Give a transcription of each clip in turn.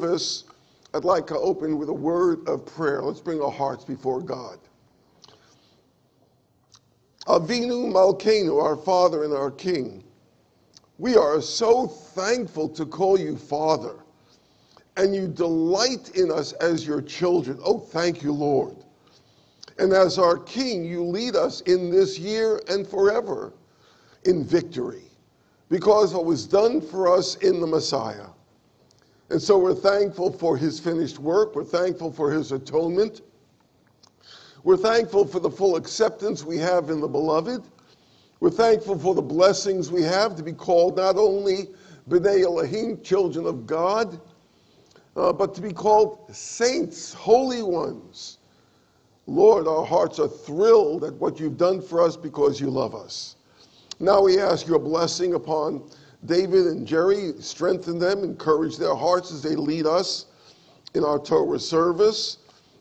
service, I'd like to open with a word of prayer. Let's bring our hearts before God. Avinu Malkeinu, our Father and our King, we are so thankful to call you Father, and you delight in us as your children. Oh, thank you, Lord. And as our King, you lead us in this year and forever in victory because what was done for us in the Messiah. And so we're thankful for his finished work. We're thankful for his atonement. We're thankful for the full acceptance we have in the beloved. We're thankful for the blessings we have to be called not only B'nai Elohim, children of God, uh, but to be called saints, holy ones. Lord, our hearts are thrilled at what you've done for us because you love us. Now we ask your blessing upon David and Jerry. Strengthen them, encourage their hearts as they lead us in our Torah service.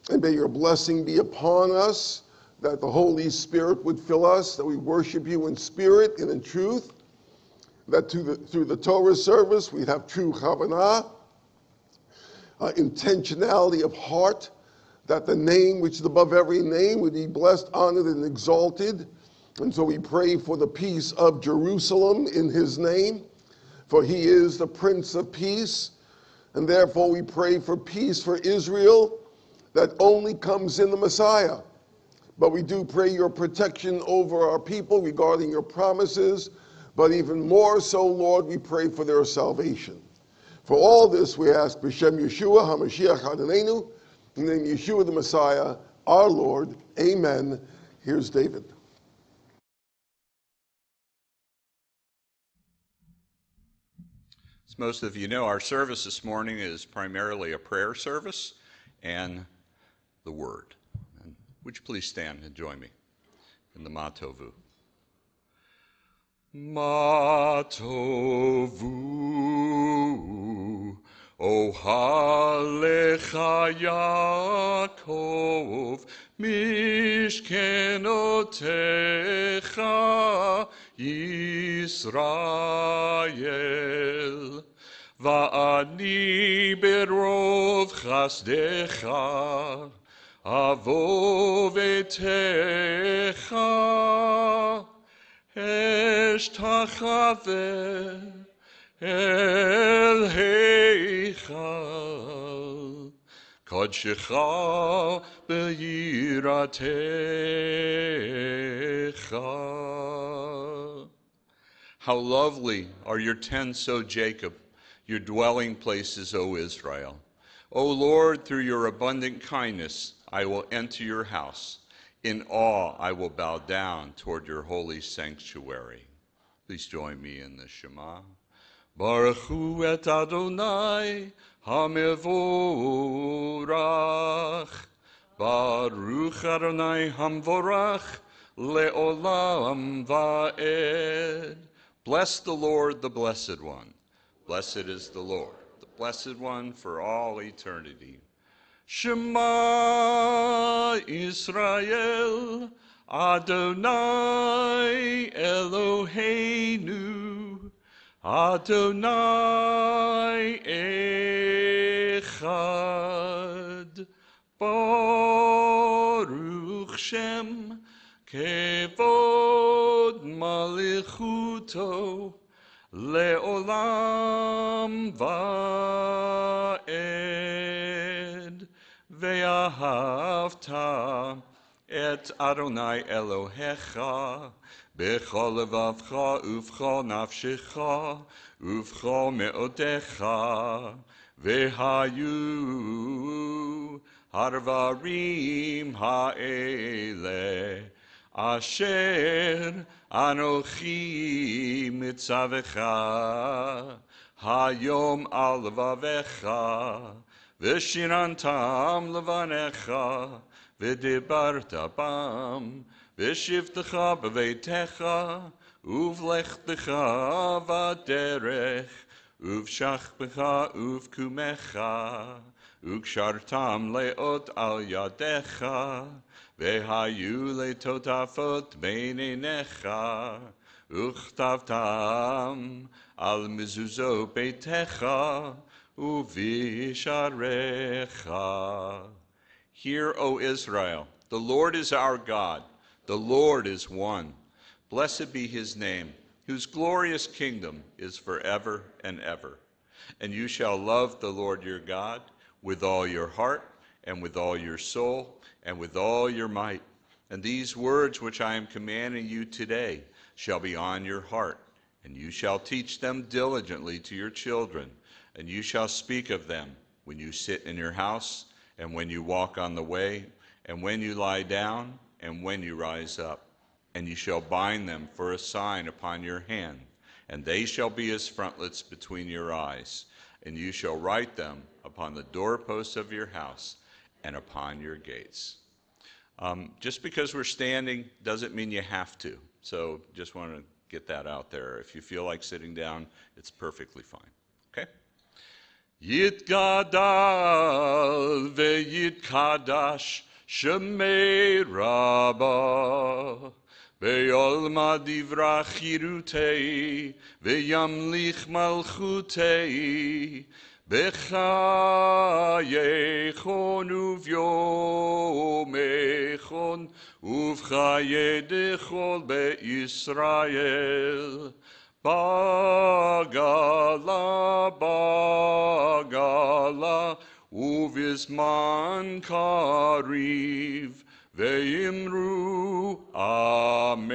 And may your blessing be upon us, that the Holy Spirit would fill us, that we worship you in spirit and in truth, that the, through the Torah service we'd have true chavanah, uh, intentionality of heart, that the name which is above every name would be blessed, honored, and exalted. And so we pray for the peace of Jerusalem in his name, for he is the Prince of Peace. And therefore we pray for peace for Israel that only comes in the Messiah. But we do pray your protection over our people regarding your promises. But even more so, Lord, we pray for their salvation. For all this, we ask B'Shem Yeshua HaMashiach Adonenu, in the name Yeshua the Messiah, our Lord. Amen. Here's David. Most of you know, our service this morning is primarily a prayer service and the Word. And would you please stand and join me in the Matovu? Matovu, O Halecha Yaakov, Mishkenotecha Yisrael. ואני ברוב חסדך אבוא ביתך אשתחווה אל היכל קודשך ביראתך. How lovely are your tents, O Jacob, Your dwelling places, O Israel. O Lord, through your abundant kindness, I will enter your house. In awe, I will bow down toward your holy sanctuary. Please join me in the Shema. Baruch hu et Adonai hamevorach. Baruch Adonai hamvorach leolam va'ed. Bless the Lord, the Blessed One. Blessed is the Lord, the Blessed One for all eternity. Shema Israel, Adonai Eloheinu, Adonai Echad, Baruch Shem, Kevod Malichuto, לעולם ועד, ואהבת את אדוני אלוהיך בכל לבבך ובכל נפשך ובכל מאודיך, והיו הדברים האלה Asher Anochi mitzavecha hayom al levavecha v'shirantam levanecha v'dibarta bam v'shivtecha b'veitecha uvlechtecha v'derech uvshachbecha uvkumecha ukshartam leot al yadecha Vehayu le totafot beinenecha, uchtavtam al mizuzo beitecha, ובשעריך. Hear, O Israel, the Lord is our God, the Lord is one. Blessed be his name, whose glorious kingdom is forever and ever. And you shall love the Lord your God with all your heart, and with all your soul, and with all your might. And these words which I am commanding you today shall be on your heart, and you shall teach them diligently to your children, and you shall speak of them when you sit in your house, and when you walk on the way, and when you lie down, and when you rise up. And you shall bind them for a sign upon your hand, and they shall be as frontlets between your eyes. And you shall write them upon the doorposts of your house and upon your gates. Um, just because we're standing doesn't mean you have to. So just want to get that out there. If you feel like sitting down, it's perfectly fine. Okay? Shemei בחייכון וביומכון ובחיי דכל בישראל. בגלה בגלה ובזמן קריב ואמרו אמן.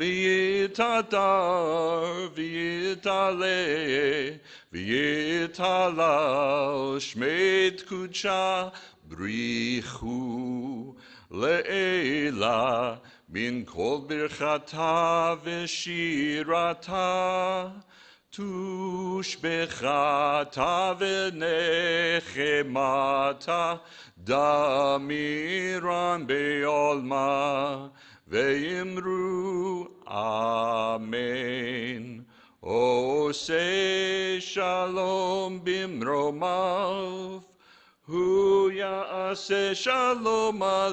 ויתהדר ויתעלה ויתהלל שמי קודשה בריחו לעילה מן כל ברכתה ושירתה, תושבחתה ונחמתה, דמירן בעולמה, Ve'imru Amen. O say Shalom bimromav. Hu ya'aseh shalom aleinu.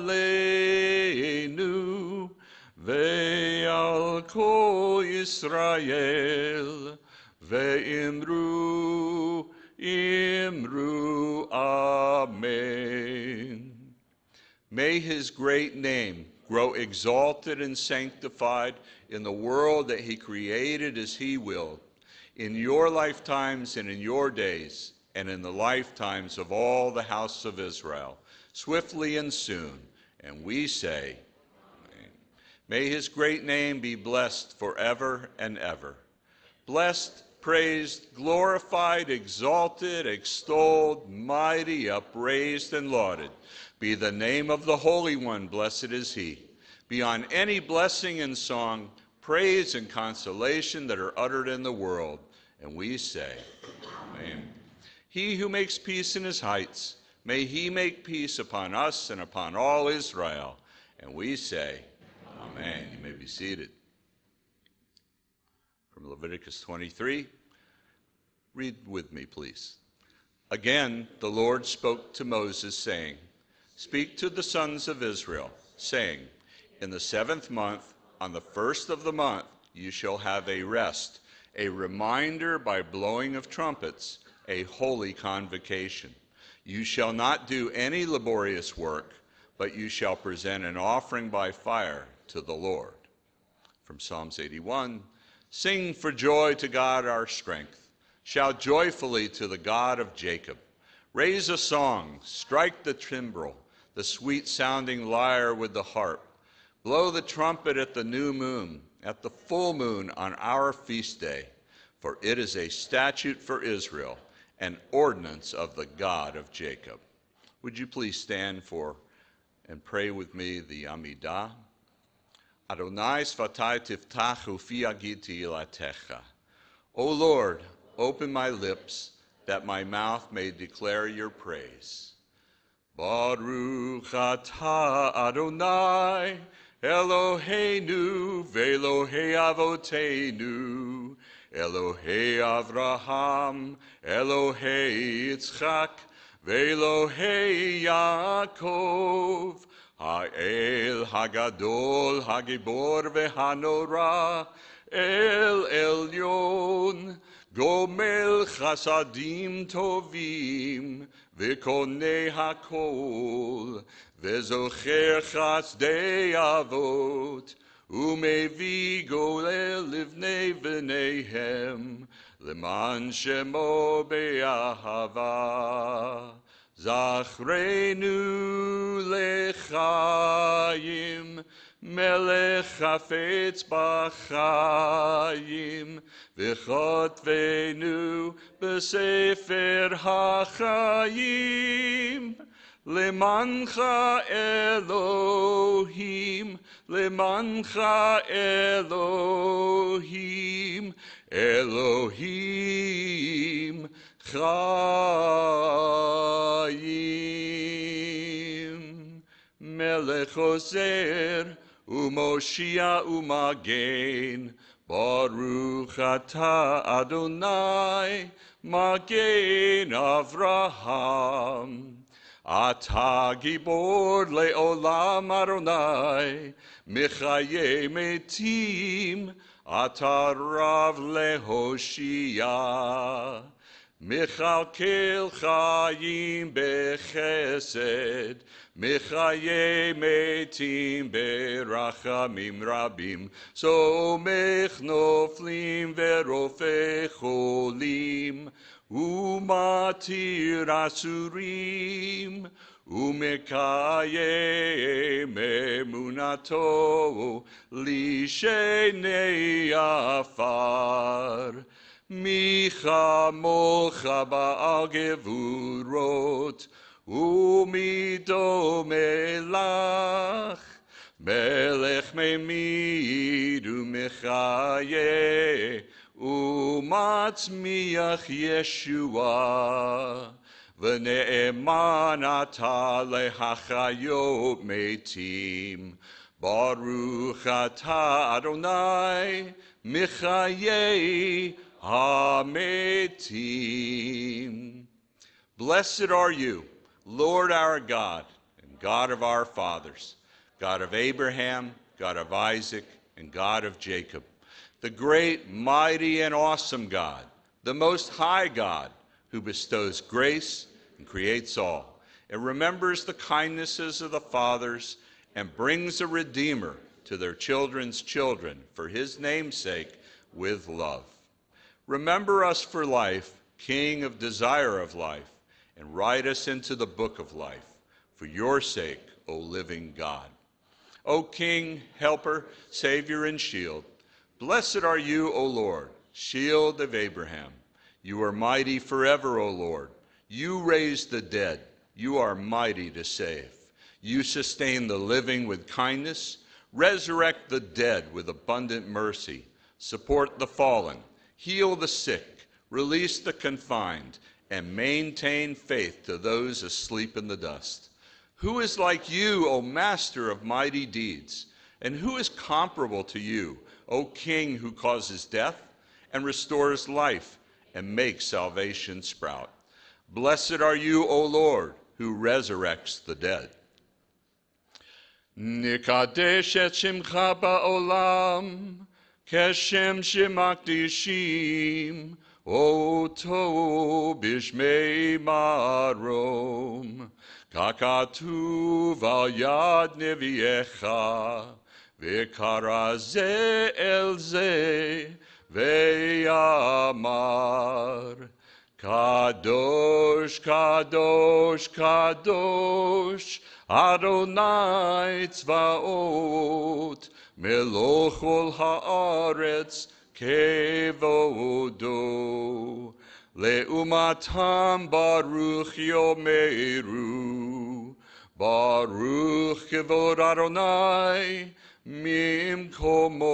Ve'al ko Yisrael. Ve'imru Imru Amen. May his great name grow exalted and sanctified in the world that he created as he willed, in your lifetimes and in your days and in the lifetimes of all the house of Israel, swiftly and soon. And we say, Amen. May his great name be blessed forever and ever. Blessed, praised, glorified, exalted, extolled, mighty, upraised, and lauded be the name of the Holy One, blessed is he. Beyond any blessing and song, praise and consolation that are uttered in the world. And we say, Amen. He who makes peace in his heights, may he make peace upon us and upon all Israel. And we say, Amen. You may be seated. From Leviticus 23, read with me, please. Again, the Lord spoke to Moses, saying, Speak to the sons of Israel, saying, In the seventh month, on the first of the month, you shall have a rest, a reminder by blowing of trumpets a holy convocation. You shall not do any laborious work, but you shall present an offering by fire to the Lord. From Psalms 81 Sing for joy to God our strength. Shout joyfully to the God of Jacob. Raise a song, strike the timbrel, the sweet sounding lyre with the harp. Blow the trumpet at the new moon, at the full moon on our feast day, for it is a statute for Israel an ordinance of the God of Jacob. Would you please stand for and pray with me the Amidah? Adonai svatai tiftachu fi agiti ilatecha. O Lord, open my lips that my mouth may declare your praise. Baruch atah Adonai Eloheinu ve'Elohei avotenu, Elohei Avraham, Elohei Yitzchak, ve'Elohei Yaakov, Ha'el Hagadol, Hagibor ve'Hanora, El Elyon, Gomel Chasadim Tovim, Ve'Konei Hakol, Ve'Zocher Chasdei Avot, Umevii Golel Livnei V'neihem, Leman Shemo Be'ahava. Zachrenu lechayim, מלך חפץ בחיים, וכותבנו בספר החיים. למענך אלוהים, למענך אלוהים, אלוהים חיים. מלך עוזר, Umoshia Umagen, Baruch Ata Adonai, Magen Avraham. Ata gibor leolam Adonai, Michaye metim, Ata rav lehoshia. מכלכל חיים בחסד, מחיי מתים ברחמים רבים, סומך נופלים ורופא חולים, ומתיר אסורים, ומקיים אמונתו לשני עפר. Micha mocha ba'al gevurot, umido melach, melech memid umechaye, umatzmiach Yeshua, v'ne'eman ata lehachayot metim, Baruch ata Adonai, Michaye, Hametim. Blessed are you, Lord our God, and God of our fathers, God of Abraham, God of Isaac, and God of Jacob, the great, mighty, and awesome God, the most high God, who bestows grace and creates all, and remembers the kindnesses of the fathers, and brings a Redeemer to their children's children for his name's sake with love. Remember us for life, King of desire of life, and write us into the book of life, for your sake, O living God. O King, Helper, Savior, and Shield, blessed are you, O Lord, Shield of Abraham. You are mighty forever, O Lord. You raise the dead. You are mighty to save. You sustain the living with kindness, resurrect the dead with abundant mercy, support the fallen heal the sick, release the confined, and maintain faith to those asleep in the dust. Who is like you, O Master of mighty deeds? And who is comparable to you, O King who causes death and restores life and makes salvation sprout? Blessed are you, O Lord, who resurrects the dead. Nikadesh et shimcha ba'olam. Keshem shemakdishim, oto bishmei marom, kakatuv al yad neviecha, v'karaze el ze, ve'yamar. Kadosh, Kadosh, Kadosh, Adonai Tzvaot, מלוך כל הארץ כבודו. לעומתם ברוך יאמרו, ברוך כבוד אדוני ממקומו.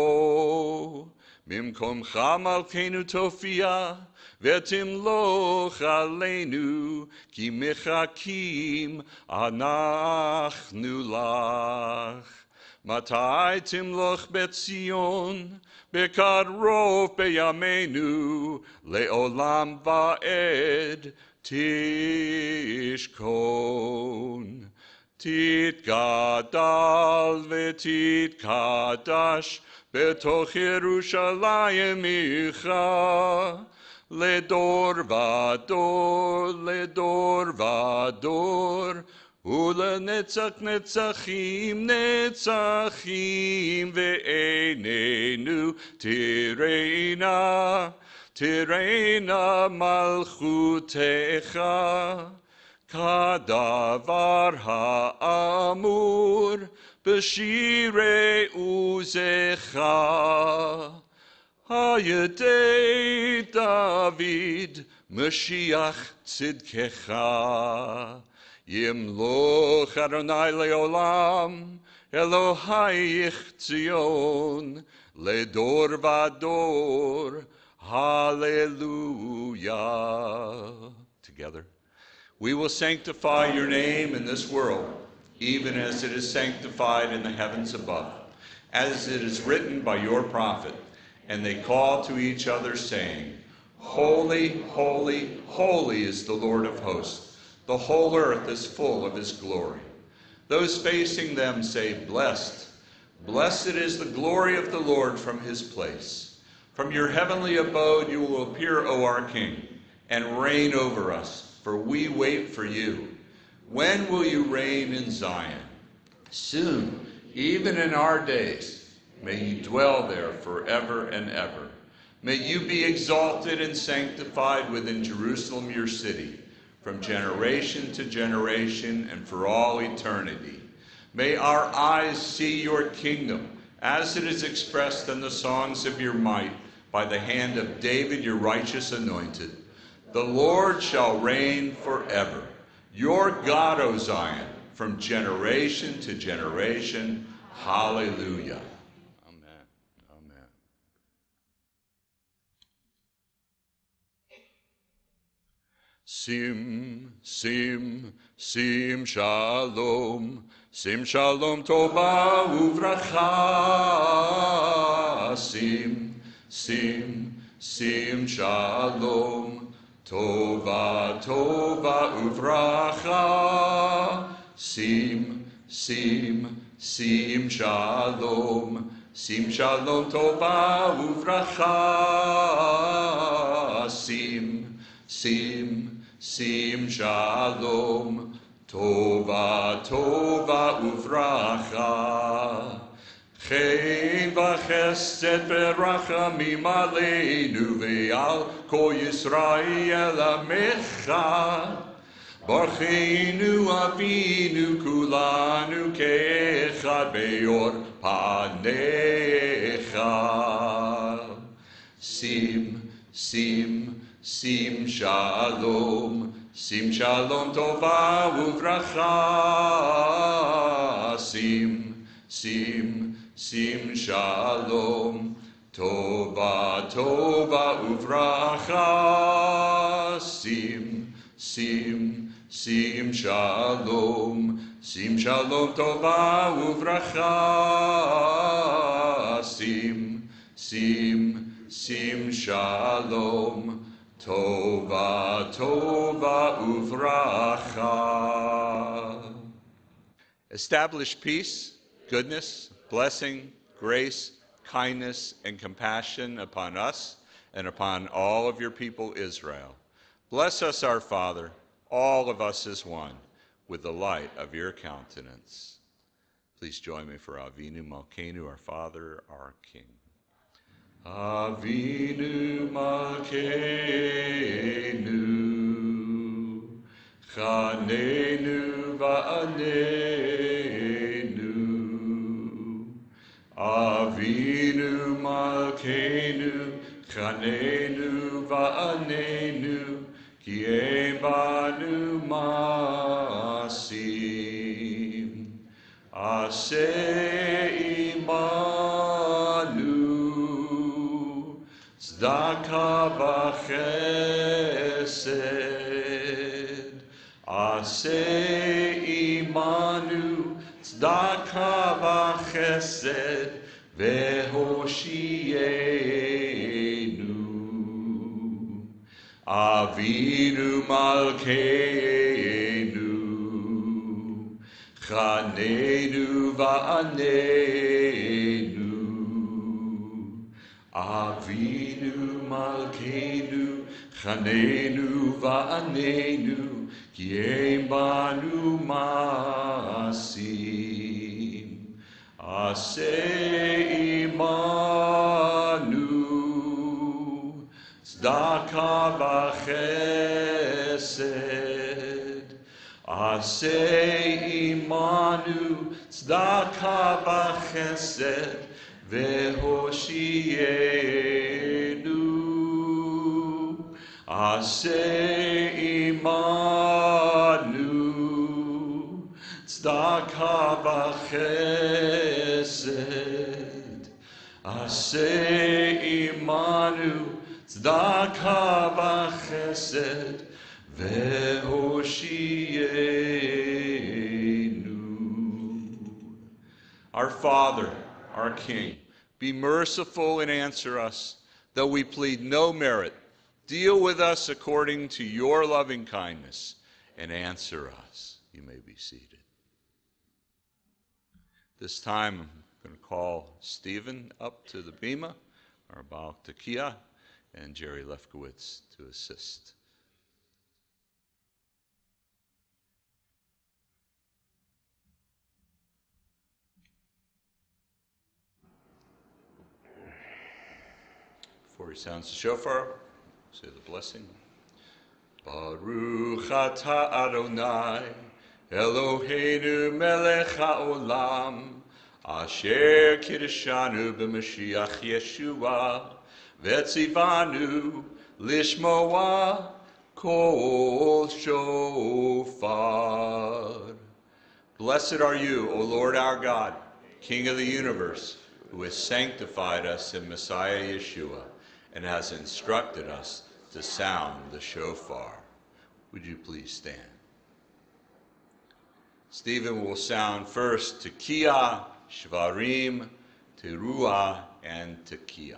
ממקומך מלכנו תופיע ותמלוך עלינו כי מחכים אנחנו לך. מתי תמלוך בציון, בקרוב בימינו, לעולם ועד תשכון. תתגדל ותתקדש בתוך ירושלים עירך, לדור ודור, לדור ודור. ולנצח נצחים נצחים ועינינו תראינה, תראינה מלכותך. כדבר האמור בשירי עוזך. הידי דוד משיח צדקך. Yimloch Adonai leolam, Elohaich Tzion, ledor vador, hallelujah. Together. We will sanctify your name in this world, even as it is sanctified in the heavens above, as it is written by your prophet. And they call to each other, saying, Holy, holy, holy is the Lord of hosts. The whole earth is full of his glory. Those facing them say, Blessed. Blessed is the glory of the Lord from his place. From your heavenly abode you will appear, O our King, and reign over us, for we wait for you. When will you reign in Zion? Soon, even in our days, may you dwell there forever and ever. May you be exalted and sanctified within Jerusalem, your city from generation to generation and for all eternity. May our eyes see your kingdom as it is expressed in the songs of your might by the hand of David, your righteous anointed. The Lord shall reign forever. Your God, O Zion, from generation to generation. Hallelujah. Sim, sim, sim shalom, sim shalom tova uvracha, sim, sim, sim shalom, tova, tova uvracha, sim, sim, sim shalom, sim shalom tova uvracha, sim, sim, Sim shalom, tova tova uvracha. Chen v'chesed beracha, mimaleinu ve'al kol Yisrael amecha. Barcheinu avinu kulanu ke'echad be'or panecha. Sim, sim, Sim shalom, sim shalom tova uvracha. Sim, sim, sim shalom, tova tova uvracha. Sim, sim, sim shalom, sim shalom tova uvracha. Sim, sim, sim shalom. Tova, Tova, Uvracha. Establish peace, goodness, blessing, grace, kindness, and compassion upon us and upon all of your people Israel. Bless us, our Father, all of us as one, with the light of your countenance. Please join me for Avinu Malkeinu, our Father, our King. Avinu Malkenu, Chanenu Va'anenu. Avinu Malkenu, Chanenu Va'anenu, Ki ein banu masim. Aseh imanu, Tzedakah v'chesed. Aseh imanu, צדקה וחסד והושיענו. אבינו מלכנו, חננו ועננו. Avinu Malkeinu, Chanenu Va'anenu, Kiem Banu Masim, Aseh Imanu, Tzedaka B'Chesed, Aseh Imanu, Tzedaka B'Chesed, והושיענו. עשה עמנו צדקה וחסד. עשה עמנו צדקה וחסד והושיענו. Our Father, our King, be merciful and answer us, though we plead no merit. Deal with us according to your loving kindness and answer us. You may be seated. This time, I'm going to call Stephen up to the Bema, our Baal Tekiah, and Jerry Lefkowitz to assist. Before he sounds the shofar, say the blessing. Baruch atah Adonai, Eloheinu melech haolam, asher kiddushanu b'Mashiach Yeshua, vetzivanu lishmoa kol shofar. Blessed are you, O Lord our God, King of the universe, who has sanctified us in Messiah Yeshua and has instructed us to sound the shofar. Would you please stand? Stephen will sound first Tekiah, Shvarim, Teruah, and Tekiah.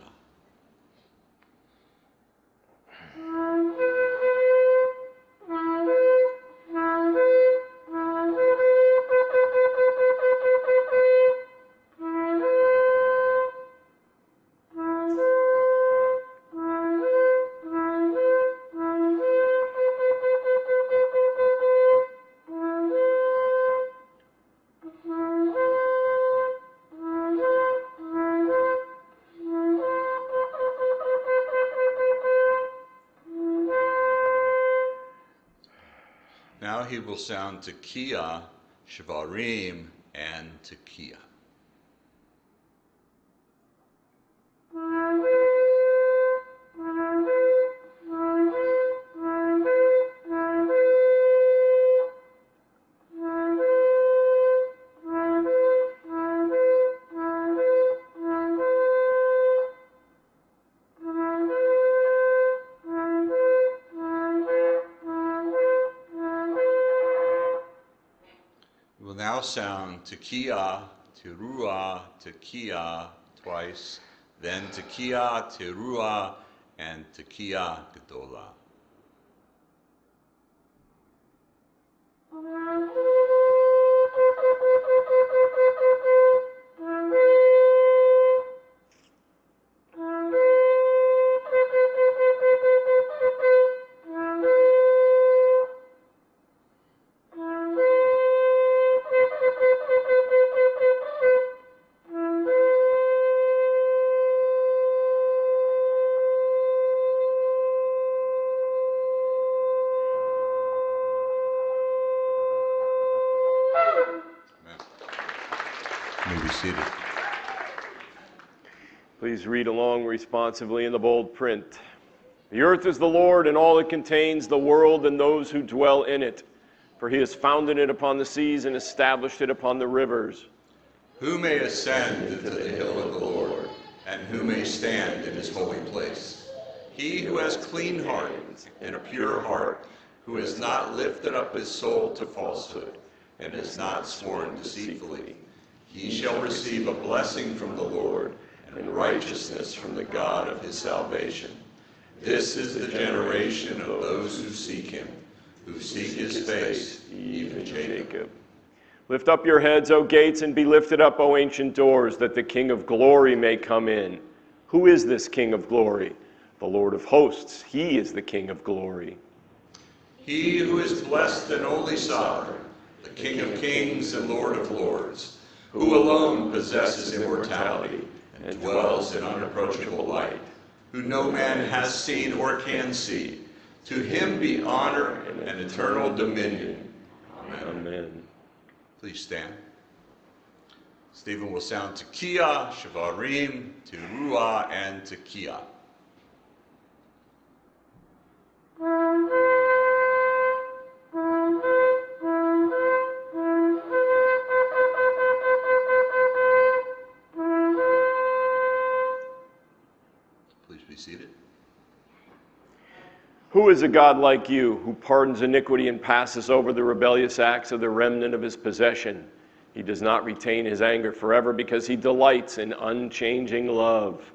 Sound Tekiah, Shvarim, and Tekiah. We will now sound Tekiah, Teruah, Tekiah twice, then Tekiah, Teruah, and Tekiah Gedolah. Amen. Please read along responsively in the bold print. The earth is the Lord and all it contains, the world and those who dwell in it. For he has founded it upon the seas and established it upon the rivers. Who may ascend into the hill of the Lord, and who may stand in his holy place? He who has clean heart and a pure heart, who has not lifted up his soul to falsehood, and has not sworn deceitfully. He shall receive a blessing from the Lord and righteousness from the God of his salvation. This is the generation of those who seek him, who seek his face, even Jacob. Lift up your heads, O gates, and be lifted up, O ancient doors, that the King of glory may come in. Who is this King of glory? The Lord of hosts. He is the King of glory. He who is blessed and only sovereign, the King of kings and Lord of lords, who alone possesses immortality and dwells in unapproachable light, who no man has seen or can see. To him be honor and eternal dominion. Amen. Amen. Please stand. Stephen will sound Tekiah, Shavarim, Teruah, and. Please is a God like you, who pardons iniquity and passes over the rebellious acts of the remnant of his possession? He does not retain his anger forever because he delights in unchanging love.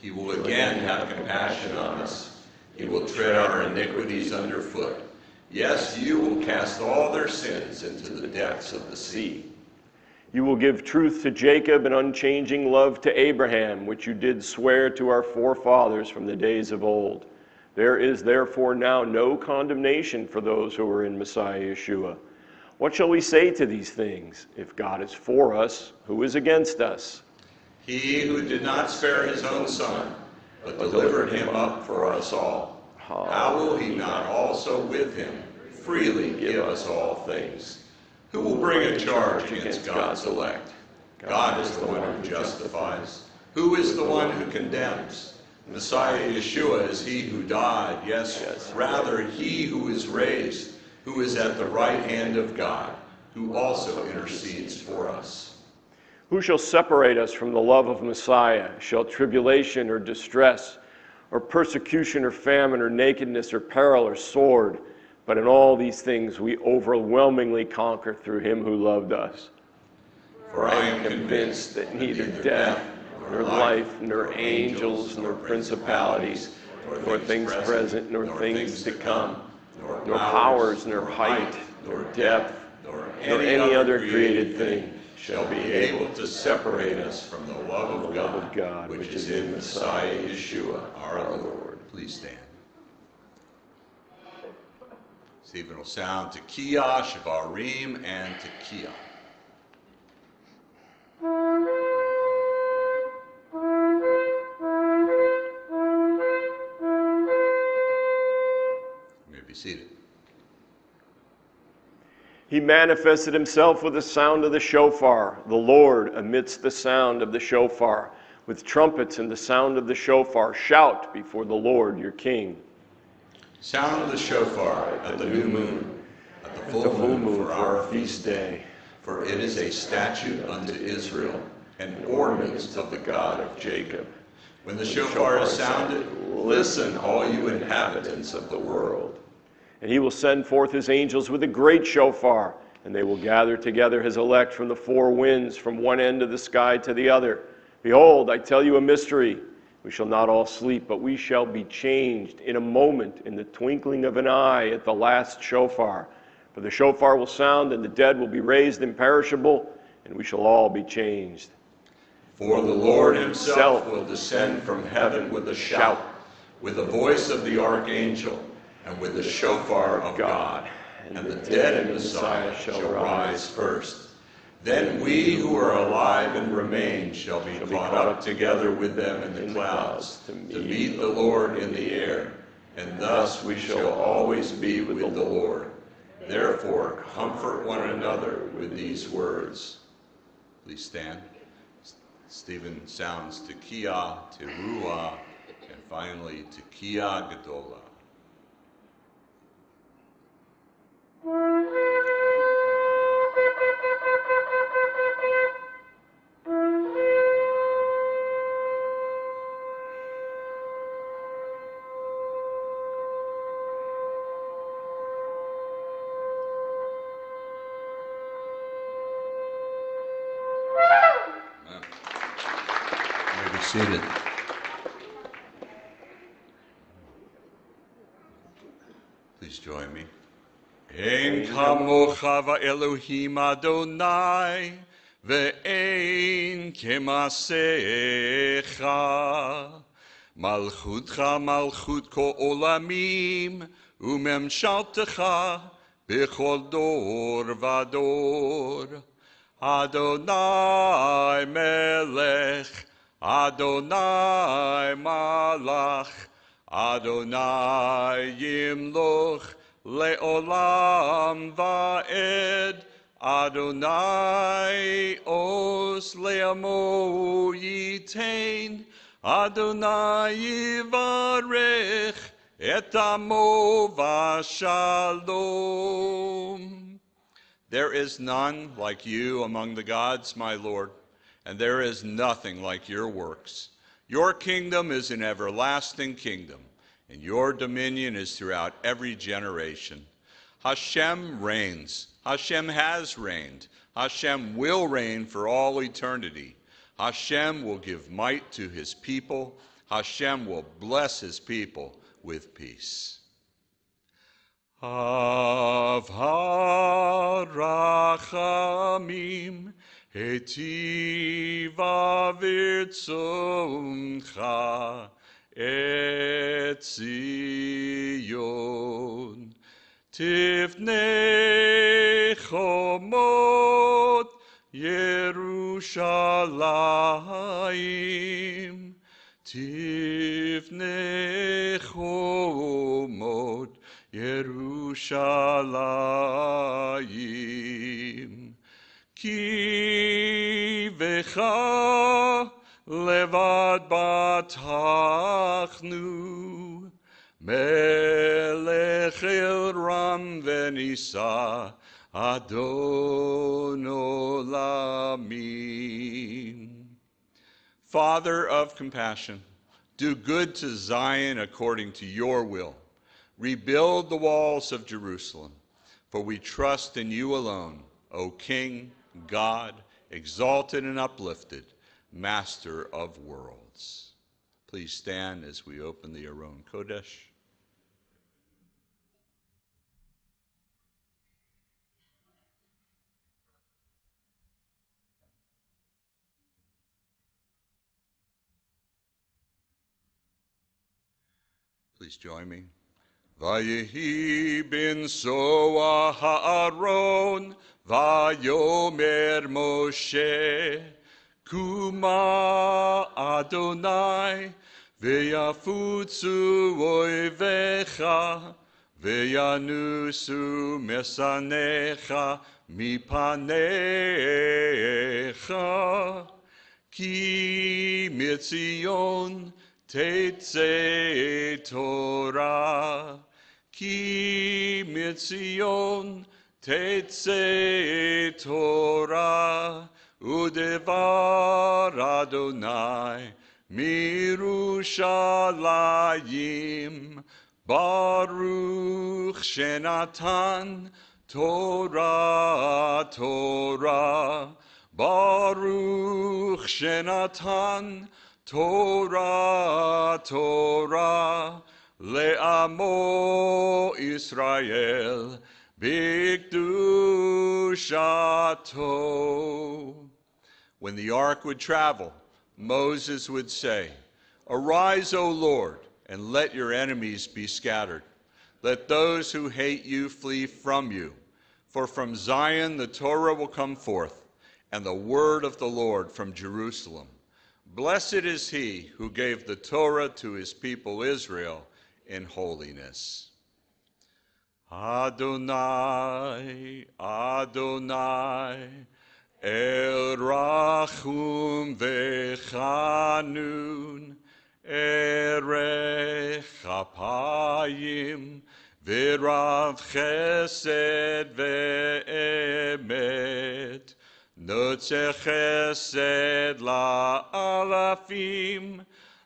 He will again have compassion on us. He will tread our iniquities underfoot. Yes, you will cast all their sins into the depths of the sea. You will give truth to Jacob and unchanging love to Abraham, which you did swear to our forefathers from the days of old. There is therefore now no condemnation for those who are in Messiah Yeshua. What shall we say to these things? If God is for us, who is against us? He who did not spare his own son, but delivered him up for us all, how will he not also with him freely give us all things? Who will bring a charge against God's elect? God is the one who justifies. Who is the one who condemns? Messiah Yeshua is he who died, yes, Yes. rather he who is raised, who is at the right hand of God, who also intercedes for us. Who shall separate us from the love of Messiah? Shall tribulation or distress, or persecution or famine, or nakedness or peril or sword? But in all these things we overwhelmingly conquer through him who loved us. For I am convinced that neither death, nor life, nor angels, nor principalities, nor things present, nor things to come, nor powers, nor height, nor depth, nor any other created thing shall be able to separate us from the love of God, God, which is in Messiah Yeshua, our Lord. Please stand. Stephen will sound Tekiah, Shavarim, and Tekiah. You be seated. He manifested himself with the sound of the shofar, the Lord amidst the sound of the shofar, with trumpets and the sound of the shofar. Shout before the Lord your King. Sound the shofar at the new moon, at the full moon for our feast day. For it is a statute unto Israel, an ordinance of the God of Jacob. When the shofar is sounded, listen, all you inhabitants of the world. And he will send forth his angels with a great shofar, and they will gather together his elect from the four winds, from one end of the sky to the other. Behold, I tell you a mystery. We shall not all sleep, but we shall be changed in a moment, in the twinkling of an eye, at the last shofar. For the shofar will sound, and the dead will be raised imperishable, and we shall all be changed. For the Lord himself will descend from heaven with a shout, with the voice of the archangel, and with the shofar of God. And the dead in Messiah shall rise first. Then we who are alive and remain shall be caught up together with them in the clouds to meet the Lord in the air. And thus we shall always be with the Lord. Therefore, comfort one another with these words. Please stand. Stephen sounds Tekiah, Teruah, and finally Tekiah Gedolah. seated. Ein kamocha Elohim Adonai, ve'ein kemasecha. Malchutcha malchut ko olamim, umemshaltecha bechol dor vador. Adonai melech, Adonai malach, Adonai yimloch leolam va'ed, Adonai os leamo yitain, Adonai yivarech et amo v'shalom. There is none like you among the gods, my Lord, and there is nothing like your works. Your kingdom is an everlasting kingdom, and your dominion is throughout every generation. Hashem reigns. Hashem has reigned. Hashem will reign for all eternity. Hashem will give might to his people. Hashem will bless his people with peace. Av harachamim hetiva virtzoncha et Zion tifnei chomot Yerushalayim tifnei chomot Yerushalayim. Ki vecha levad batachnu el ram venisa adon olamim Father of compassion, do good to Zion according to your will. Rebuild the walls of Jerusalem, for we trust in you alone, O King, God, exalted and uplifted, Master of worlds. Please stand as we open the Aron Kodesh. Please join me. Bin Soa Haaron, Vayomer Moshe, Kuma Adonai, Veyafutsu oivecha, Veyanusu mesanecha, mipanecha, Ki mitzion, Tetze Torah, ki mitzion, Tetze Torah, udevar Adonai, mirushalayim, Baruch Shenatan, Torah, Torah, Baruch Shenatan, Torah, Torah, le'amo Israel, bigdushato. When the ark would travel, Moses would say, Arise, O Lord, and let your enemies be scattered. Let those who hate you flee from you. For from Zion the Torah will come forth, and the word of the Lord from Jerusalem. Blessed is he who gave the Torah to his people Israel in holiness. Adonai, Adonai, אל רחום וחנון, ערך אפיים, ורב חסד ואמת. נוצר חסד לאלפים,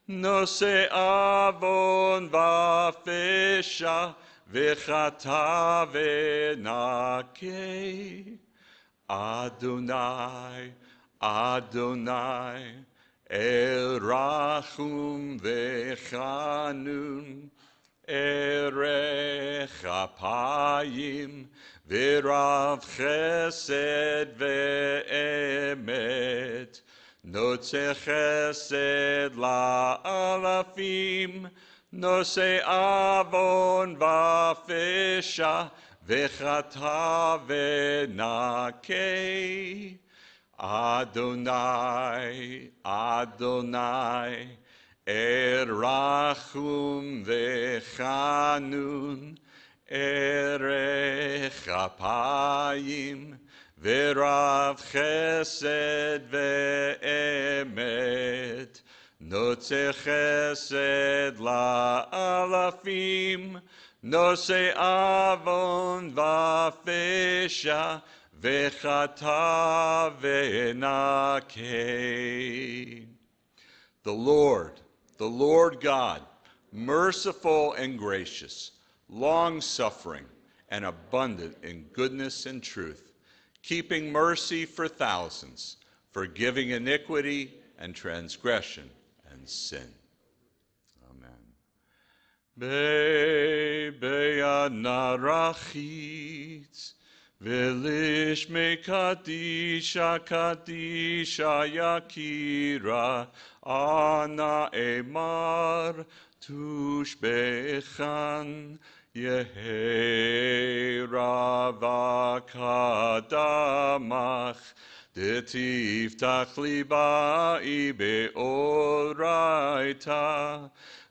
נושא עוון ופשע, וחטא ונקה. אדוני, אדוני, אל רחום וחנון, ערך אפיים ורב חסד ואמת, נוצא חסד לאלפים, נושא עוון ופשע, וחטא ונקה. אדוני, אדוני, אל רחום וחנון, ערך אפיים, ורב חסד ואמת, נוצר חסד לאלפים, Nose Avon Vafesha, Vechata venake. The Lord, the Lord God, merciful and gracious, long suffering and abundant in goodness and truth, keeping mercy for thousands, forgiving iniquity and transgression and sin. ביד נרחיץ ולשמי קדישה קדישה יקירה אנא אמר תושבחן יהי רבה קדמך דתפתח ליבאי באורייתא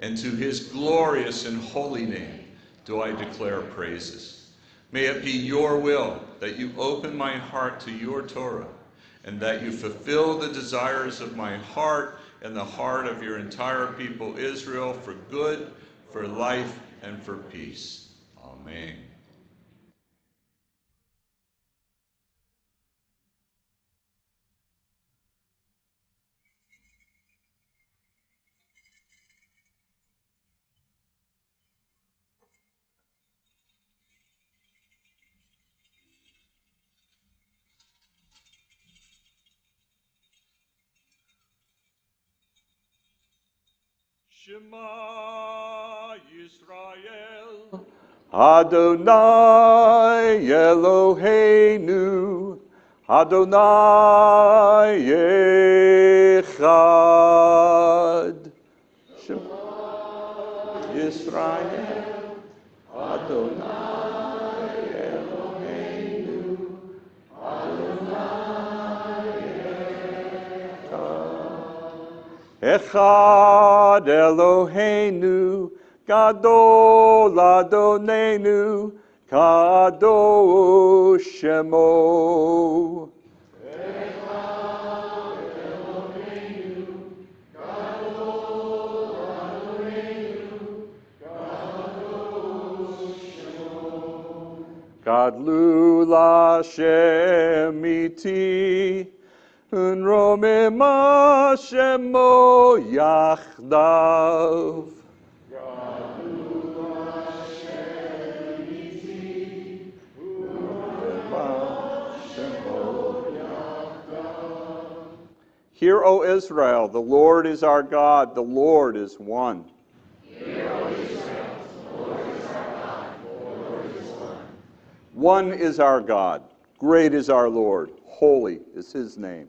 and to his glorious and holy name do I declare praises. May it be your will that you open my heart to your Torah, and that you fulfill the desires of my heart and the heart of your entire people Israel for good, for life, and for peace. Amen. Shema Yisrael. Adonai Eloheinu, Adonai Echad. Shema Yisrael, Echad Eloheinu, Gadol Adonenu, Kadosh Shemo. Gadlu Lashem iti, Hear, O Israel, the Lord is our God, the Lord is one. One is our God, great is our Lord, holy is his name.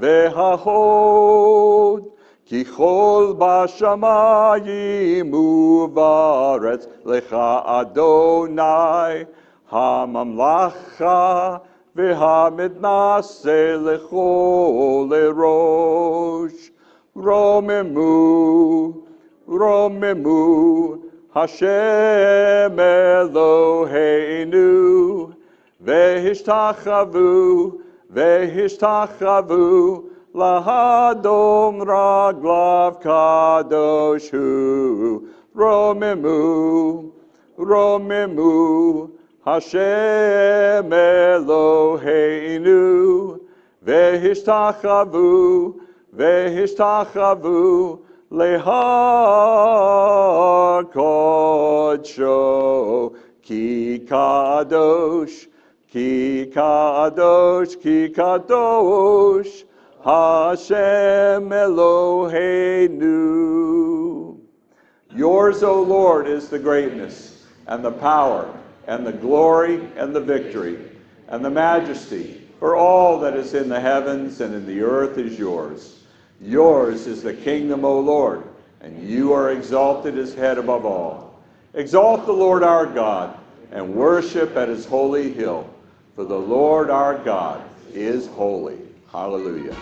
v'hahod כי כל בשמיים ובארץ לך אדוני הממלכה והמתנשא לכל לראש. רוממו, רוממו, השם אלוהינו, והשתחוו, והשתחוו, להדום רגליו קדוש הוא. רוממו, רוממו, השם אלוהינו, והשתחוו, והשתחוו להר קודשו, כי קדוש, Ki kadosh, ki kadosh, Hashem Eloheinu. Yours, O Lord, is the greatness and the power and the glory and the victory and the majesty, for all that is in the heavens and in the earth is yours. Yours is the kingdom, O Lord, and you are exalted as head above all. Exalt the Lord our God and worship at his holy hill for the Lord our God is holy. Hallelujah.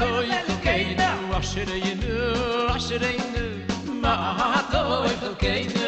toy, keyn tu achereyn achereyn nu a hat oy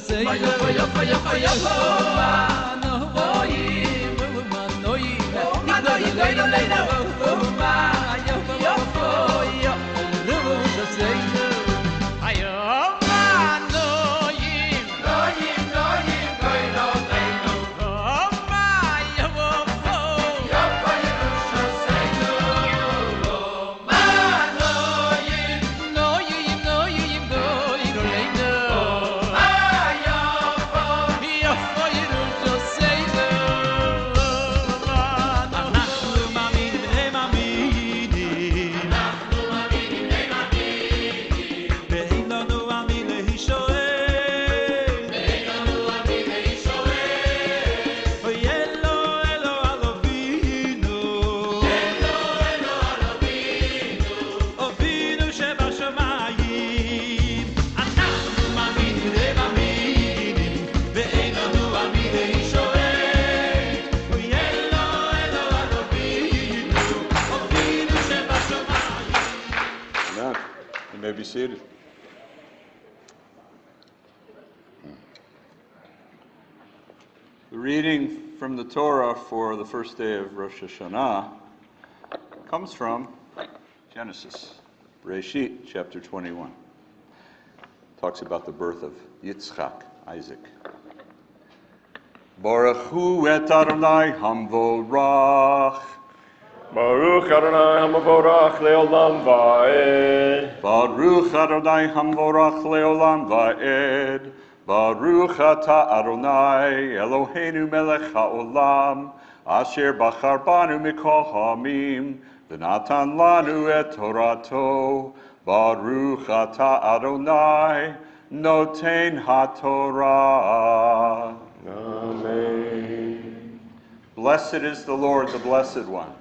river seated. The reading from the Torah for the first day of Rosh Hashanah comes from Genesis, Reshit, chapter 21. Talks about the birth of Yitzchak, Isaac. Baruch hu et Adonai hamvorach, Baruch Adonai Hamavorach Leolam Va'ed. Baruch Adonai hamvorach leolam va'ed. Baruch ata Adonai Eloheinu melech haolam. Asher bachar banu mikol hamim. V'natan lanu et Torato. Baruch ata Adonai noten haTorah. Amen. Blessed is the Lord, the Blessed One.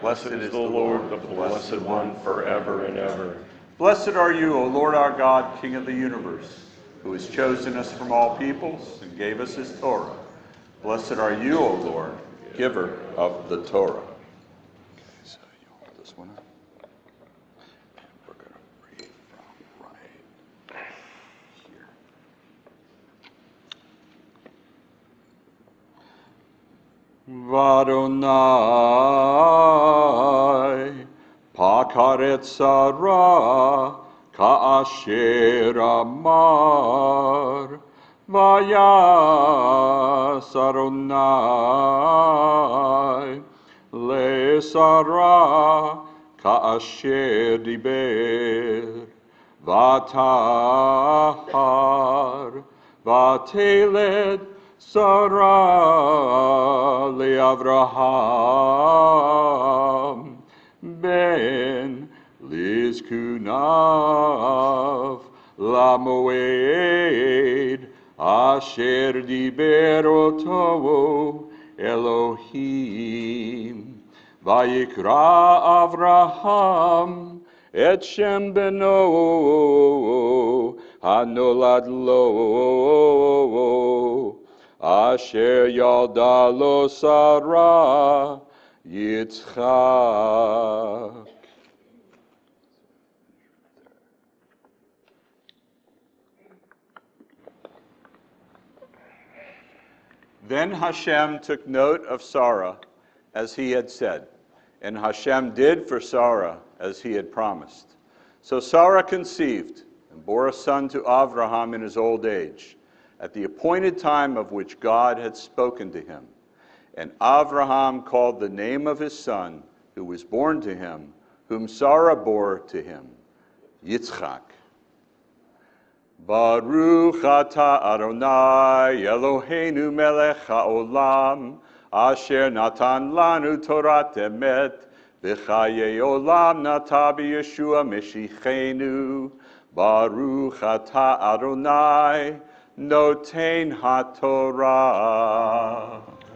Blessed is the Lord, the Blessed One, forever and ever. Blessed are you, O Lord our God, King of the universe, who has chosen us from all peoples and gave us his Torah. Blessed are you, O Lord, giver of the Torah. So you hold this one up. We're going to read from right here. Vadonai pakaret sara kaasher amar vayas Adonai le sara kaasher diber vatahar vateled Sarah Avraham ben Lizkunav Lamoed Asher Diber Oto Elohim. Vayikra Avraham et Shem beno hanolad lo asher yalda lo Sarah Yitzchak. Then Hashem took note of Sarah as he had said, and Hashem did for Sarah as he had promised. So Sarah conceived and bore a son to Avraham in his old age, at the appointed time of which God had spoken to him. And Avraham called the name of his son, who was born to him, whom Sarah bore to him, Yitzchak. Baruch atah Adonai Eloheinu melech haolam asher natan lanu Torah emet v'chaye olam nata b'Yeshua Meshichenu Baruch atah Adonai noten haTorah.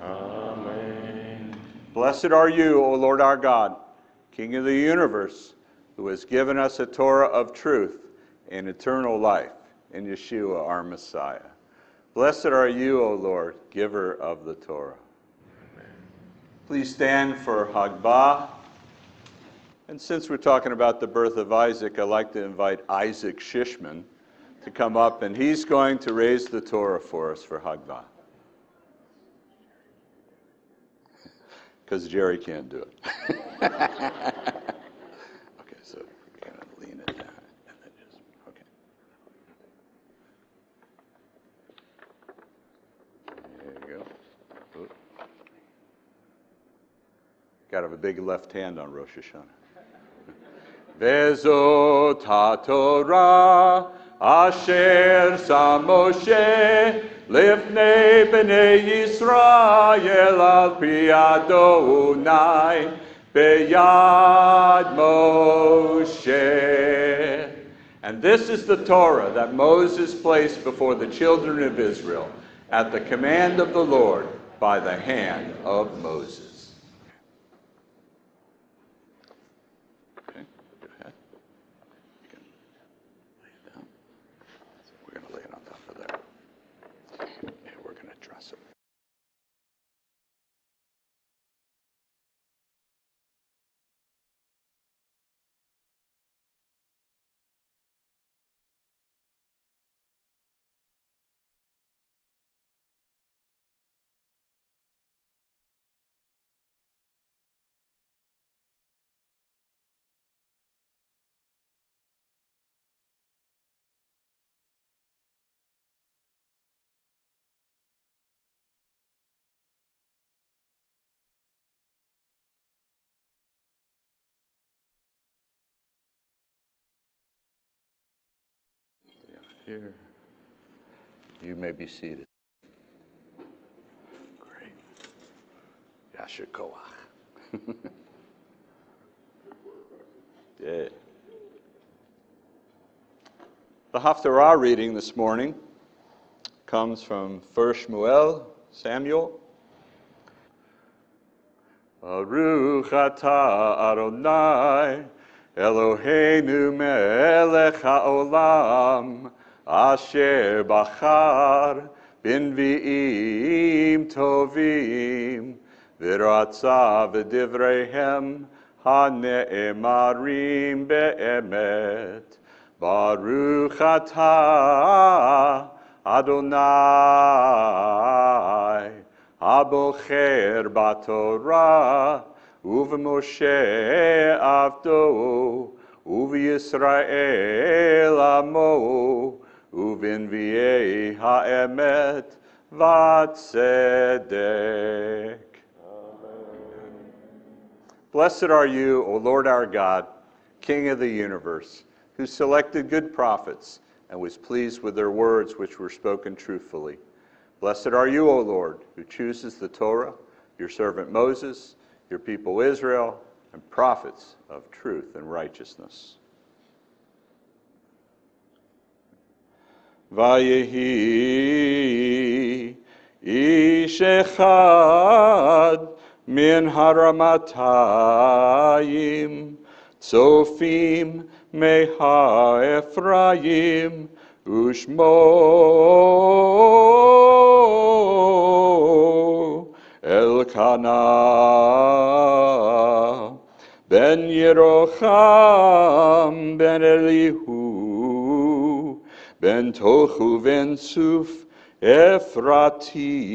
Amen. Blessed are you, O Lord our God, King of the universe, who has given us a Torah of truth and eternal life in Yeshua, our Messiah. Blessed are you, O Lord, giver of the Torah. Amen. Please stand for Hagbah And since we're talking about the birth of Isaac, I'd like to invite Isaac Shishman to come up, and he's going to raise the Torah for us for Hagbah. Because Jerry can't do it. okay, so kind of lean it down. And then just, okay. There you go. Got to have a big left hand on Rosh Hashanah. Vezot HaTorah אשר שם משה לפני בני ישראל על פי אדוני ביד Moshe. And this is the Torah that Moses placed before the children of Israel at the command of the Lord by the hand of Moses. Here. You may be seated. Great. Yasher Koach. yeah. The Haftarah reading this morning comes from 1 Shmuel, Samuel. Baruch Adonai, Eloheinu melech haolam, asher bachar b'nvi'im tovim, v'ratza v'divreihem hane'emarim be'emet. Baruch atah Adonai, הבוחר בתורה ובמשה עבדו ובישראל עמו ובנביאי האמת והצדק. Blessed are you, O Lord our God, King of the universe, who selected good prophets and was pleased with their words which were spoken truthfully. Blessed are you, O Lord, who chooses the Torah, your servant Moses, your people Israel, and prophets of truth and righteousness. ויהי איש אחד מן הרמתיים, צופים מהאפרים, ושמו אלקנה, בן ירוחם, בן אליהו, בן תוכו בן סוף אפרתי,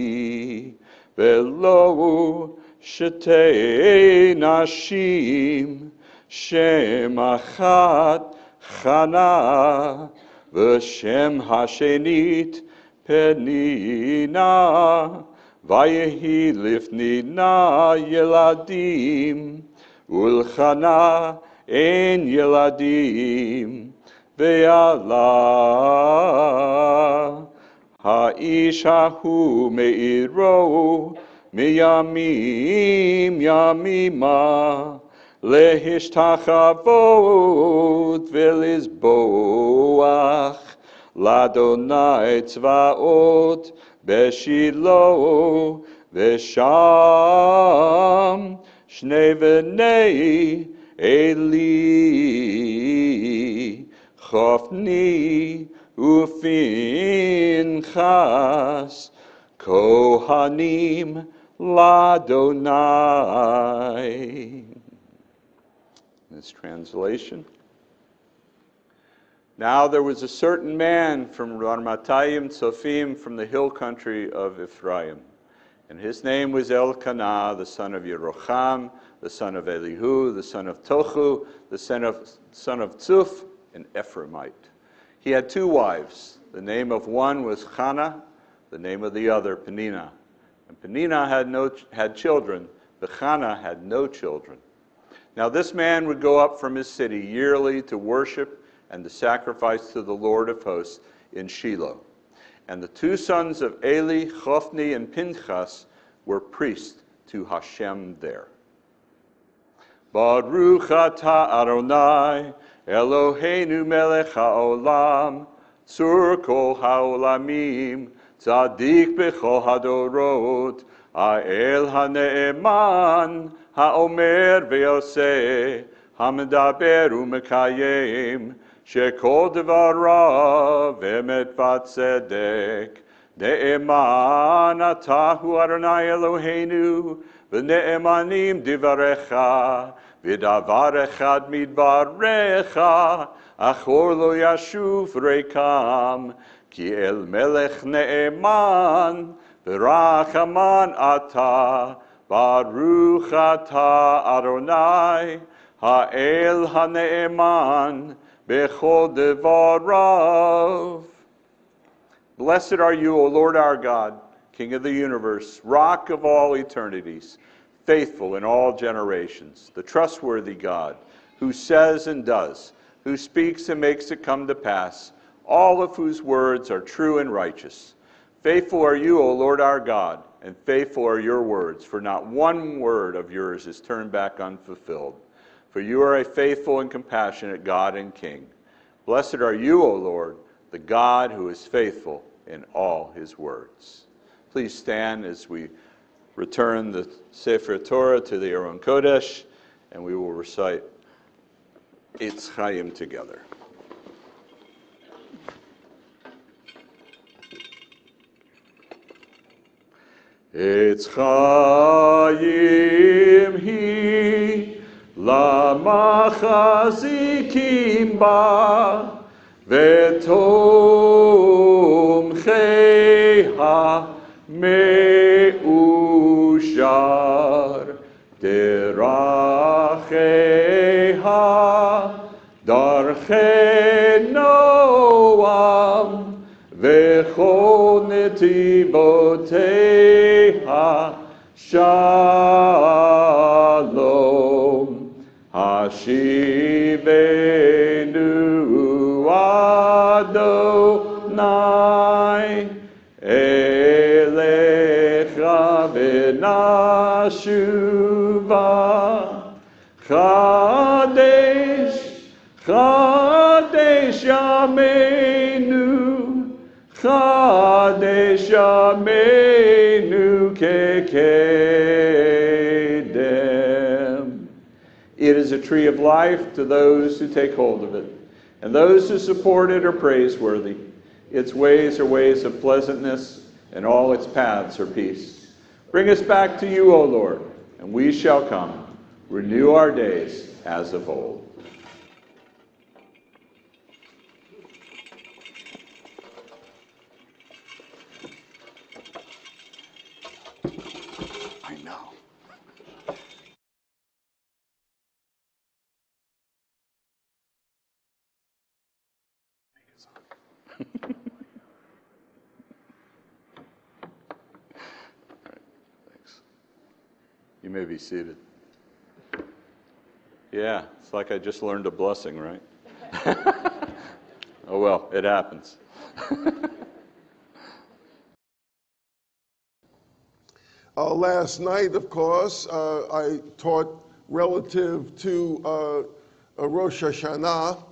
ולא שתי נשים, שם אחת חנה, ושם השנית פנינה, ויהי לפנינה ילדים, ולחנה אין ילדים, ועלה האיש ההוא מעירו מימים ימימה. להשתחוות ולזבוח לאדוני צבאות בשילה ושם שני בני עלי Chofni ufinchas kohanim ladonai. This translation. Now there was a certain man from Ramatayim Tsophim from the hill country of Ephraim. And his name was Elkanah, the son of Yerocham, the son of Elihu, the son of Tohu, the son of, son of Tzuf, an Ephraimite. He had two wives. The name of one was Hannah, the name of the other Penina. And Penina had, no, had children, but Hannah had no children. Now this man would go up from his city yearly to worship and to sacrifice to the Lord of hosts in Shiloh. And the two sons of Eli, Hophni, and Pinchas were priests to Hashem there. Baruch atah Adonai, Eloheinu melech haolam, tzur kol haolamim, tzadik bechol hadorot, האל הנאמן, האומר ועושה, המדבר ומקיים, שכל דבריו אמת וצדק. נאמן אתה הוא אדוני אלוהינו, ונאמנים דבריך, ודבר אחד מדבריך, אחור לא ישוב ריקם, כי אל מלך נאמן, ורחמן אתה, ברוך אתה אדוני, האל הנאמן, בכל דבריו. Blessed are you, O Lord our God, King of the universe, rock of all eternities, faithful in all generations, the trustworthy God, who says and does, who speaks and makes it come to pass, all of whose words are true and righteous. Faithful are you, O Lord our God, and faithful are your words, for not one word of yours is turned back unfulfilled. For you are a faithful and compassionate God and King. Blessed are you, O Lord, the God who is faithful in all his words. Please stand as we return the Sefer Torah to the Aron Kodesh, and we will recite Eitz Chaim together. Eitz Chaim hi lamachazikim ba v'tomchei ha-meushar derachei ha-darchei noam v'chol netivoteha shalom hashivenu Chadesh Chadesh Yameinu Chadesh Yameinu Kekedem. It is a tree of life to those who take hold of it, and those who support it are praiseworthy. Its ways are ways of pleasantness, and all its paths are peace. Bring us back to you, O Lord, and we shall come. Renew our days as of old. I know. Thanks. You may be seated. Yeah, it's like I just learned a blessing, right? oh well, it happens. Uh, last night, of course, uh, I taught relative to uh, uh, Rosh Hashanah,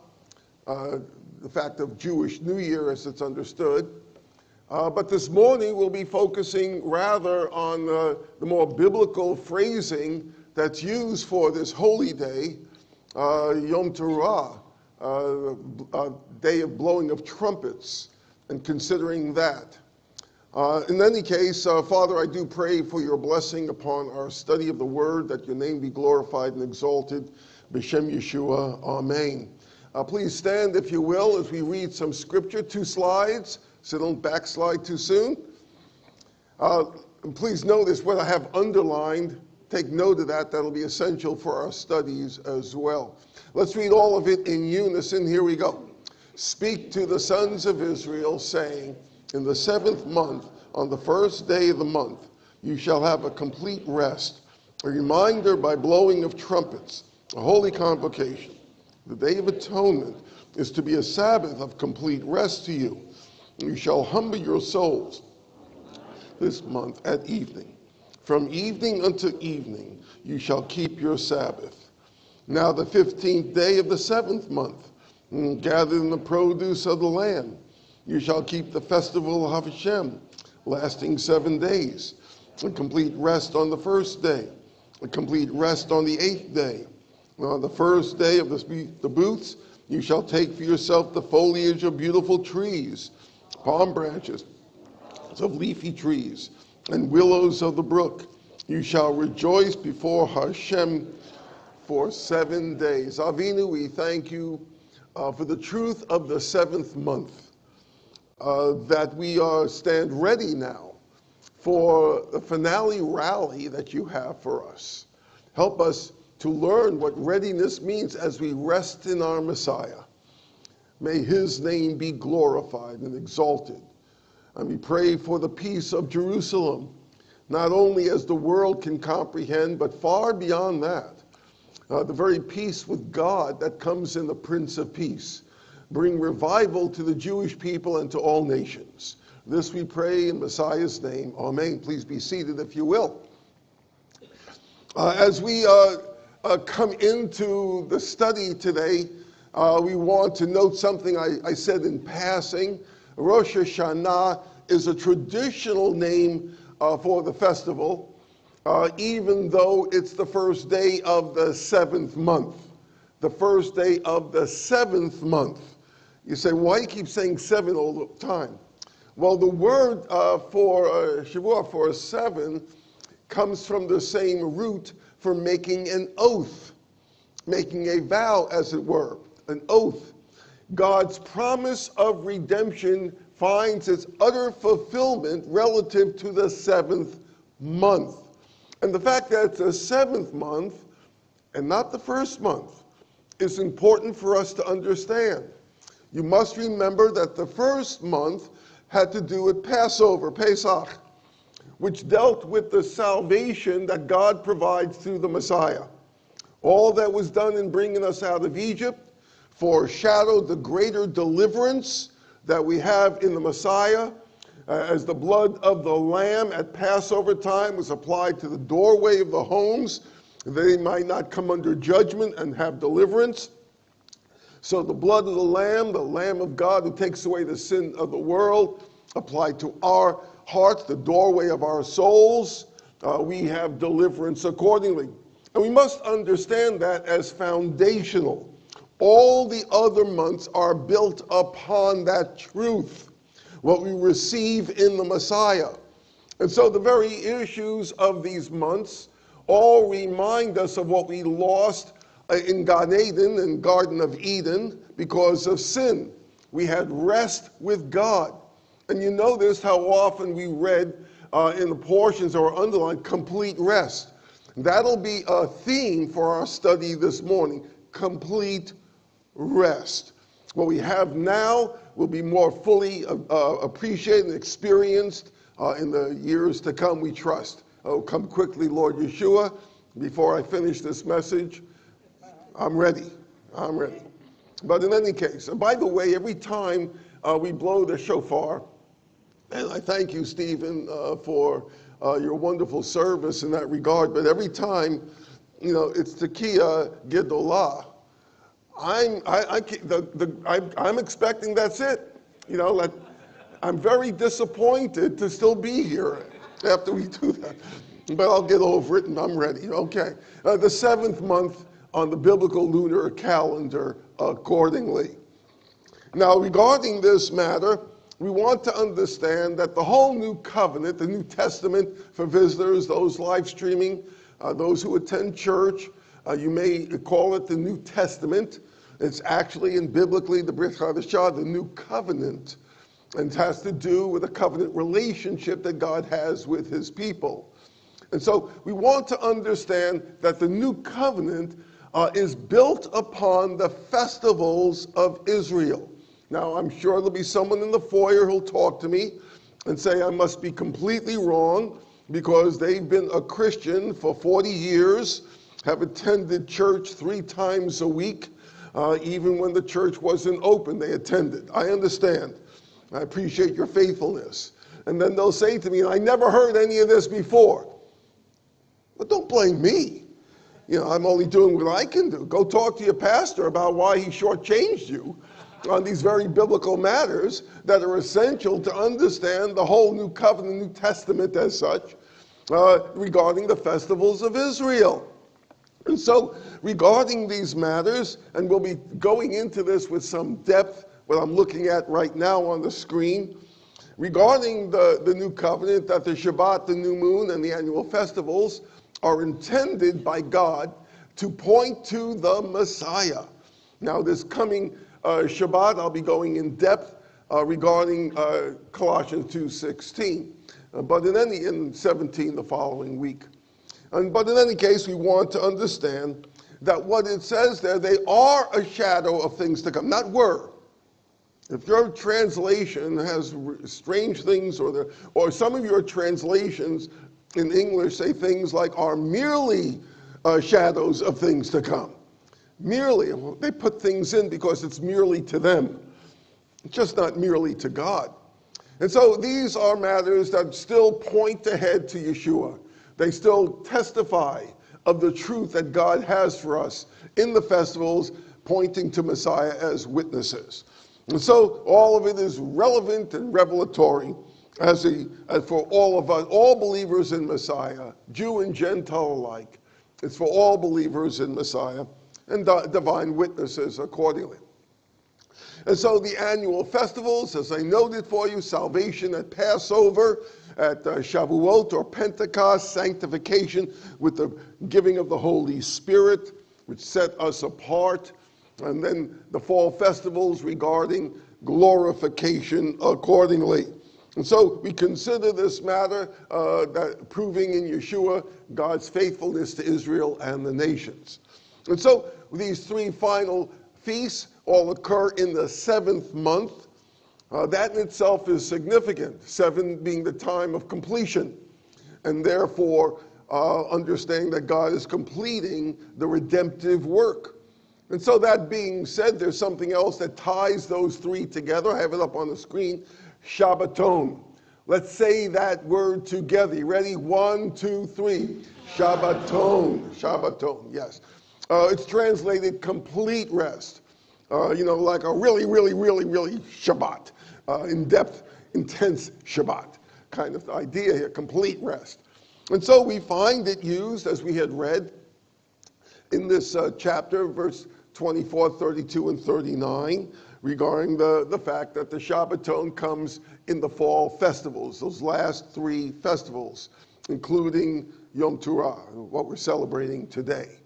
uh, the fact of Jewish New Year as it's understood. Uh, but this morning, we'll be focusing rather on uh, the more biblical phrasing that's used for this holy day, uh, Yom Teruah, uh, uh, day of blowing of trumpets, and considering that. Uh, in any case, Father, I do pray for your blessing upon our study of the word, that your name be glorified and exalted B'Shem Yeshua, Amen. Please stand, if you will, as we read some scripture. Two slides, so don't backslide too soon. Uh, please notice what I have underlined. Take note of that. That'll be essential for our studies as well. Let's read all of it in unison. Here we go. Speak to the sons of Israel, saying, In the seventh month, on the first day of the month, you shall have a complete rest, a reminder by blowing of trumpets, a holy convocation. The Day of Atonement is to be a Sabbath of complete rest to you. You shall humble your souls this month at evening. From evening unto evening you shall keep your Sabbath. Now, the 15th day of the seventh month, mm, gathering the produce of the land. You shall keep the festival of Hashem, lasting seven days. A complete rest on the first day, a complete rest on the eighth day. On the first day of the, the booths, you shall take for yourself the foliage of beautiful trees, palm branches, of leafy trees and willows of the brook. You shall rejoice before Hashem for seven days. Avinu, we thank you uh, for the truth of the seventh month, uh, that we are stand ready now for the finale rally that you have for us. Help us to learn what readiness means as we rest in our Messiah. May his name be glorified and exalted. And we pray for the peace of Jerusalem, not only as the world can comprehend, but far beyond that. Uh, the very peace with God that comes in the Prince of Peace. Bring revival to the Jewish people and to all nations. This we pray in Messiah's name. Amen. Please be seated if you will. Uh, as we uh, uh, come into the study today, uh, we want to note something I, I said in passing. Rosh Hashanah is a traditional name uh, for the festival, uh, even though it's the first day of the seventh month. The first day of the seventh month. You say, why do you keep saying seven all the time? Well, the word uh, for uh, for seven, comes from the same root for making an oath, making a vow, as it were, an oath. God's promise of redemption finds its utter fulfillment relative to the seventh month. And the fact that it's the seventh month and not the first month is important for us to understand. You must remember that the first month had to do with Passover, Pesach, which dealt with the salvation that God provides through the Messiah. All that was done in bringing us out of Egypt foreshadowed the greater deliverance that we have in the Messiah. Uh, as the blood of the lamb at Passover time was applied to the doorway of the homes, they might not come under judgment and have deliverance. So the blood of the lamb, the lamb of God who takes away the sin of the world, applied to our hearts, the doorway of our souls, uh, we have deliverance accordingly. And we must understand that as foundational. All the other months are built upon that truth, what we receive in the Messiah. And so the very issues of these months all remind us of what we lost uh, in Gan Eden and Garden of Eden because of sin. We had rest with God. And you notice how often we read uh, in the portions that or underlined complete rest. That'll be a theme for our study this morning complete rest. What we have now will be more fully uh, uh, appreciated and experienced uh, in the years to come, we trust. Oh, come quickly, Lord Yeshua. Before I finish this message, I'm ready. I'm ready. But in any case, and by the way, every time uh, we blow the shofar, and I thank you, Stephen, uh, for uh, your wonderful service in that regard, but every time, you know, it's Tekiah Gedolah. I'm, I, I, the, the, I, I'm expecting that's it. You know, I'm very disappointed to still be here after we do that. But I'll get over it and I'm ready. Okay. Uh, the seventh month on the biblical lunar calendar accordingly. Now, regarding this matter, we want to understand that the whole new covenant, the New Testament for visitors, those live streaming, uh, those who attend church, Uh, you may call it the New Testament. It's actually, in biblically, the Brit Hadashah, the New Covenant, and it has to do with a covenant relationship that God has with his people. And so we want to understand that the new covenant uh, is built upon the festivals of Israel. Now, I'm sure there'll be someone in the foyer who'll talk to me and say I must be completely wrong because they've been a Christian for 40 years, have attended church three times a week, uh, even when the church wasn't open, they attended. I understand. I appreciate your faithfulness. And then they'll say to me, I never heard any of this before. But don't blame me. You know, I'm only doing what I can do. Go talk to your pastor about why he shortchanged you on these very biblical matters that are essential to understand the whole New Covenant, New Testament as such, uh, regarding the festivals of Israel. And so, regarding these matters, and we'll be going into this with some depth, what I'm looking at right now on the screen, regarding the, the new covenant, that the Shabbat, the new moon, and the annual festivals are intended by God to point to the Messiah. Now, this coming uh, Shabbat, I'll be going in depth uh, regarding uh, Colossians 2.16, uh, but in any, in 17 the following week. And, but in any case, we want to understand that what it says there, they are a shadow of things to come, not were. If your translation has strange things, or, the, or some of your translations in English say things like are merely uh, shadows of things to come. Merely, they put things in because it's merely to them, just not merely to God. And so these are matters that still point ahead to Yeshua. They still testify of the truth that God has for us in the festivals, pointing to Messiah as witnesses. And so all of it is relevant and revelatory as, as for all of us, all believers in Messiah, Jew and Gentile alike. It's for all believers in Messiah and di- divine witnesses accordingly. And so the annual festivals, as I noted for you, salvation at Passover, at uh, Shavuot or Pentecost, sanctification with the giving of the Holy Spirit, which set us apart, and then the fall festivals regarding glorification accordingly. And so we consider this matter uh, that proving in Yeshua God's faithfulness to Israel and the nations. And so these three final feasts all occur in the seventh month. Uh, that in itself is significant, seven being the time of completion, and therefore uh, understanding that God is completing the redemptive work. And so, that being said, there's something else that ties those three together. I have it up on the screen Shabbaton. Let's say that word together. Ready? One, two, three. Shabbaton. Shabbaton, yes. Uh, it's translated complete rest. Uh, you know, like a really, really, really, really Shabbat, uh, in depth, intense Shabbat kind of idea here, complete rest. And so we find it used, as we had read in this uh, chapter, verse 24, 32, and 39, regarding the, the fact that the Shabbaton comes in the fall festivals, those last three festivals, including Yom Teruah, what we're celebrating today.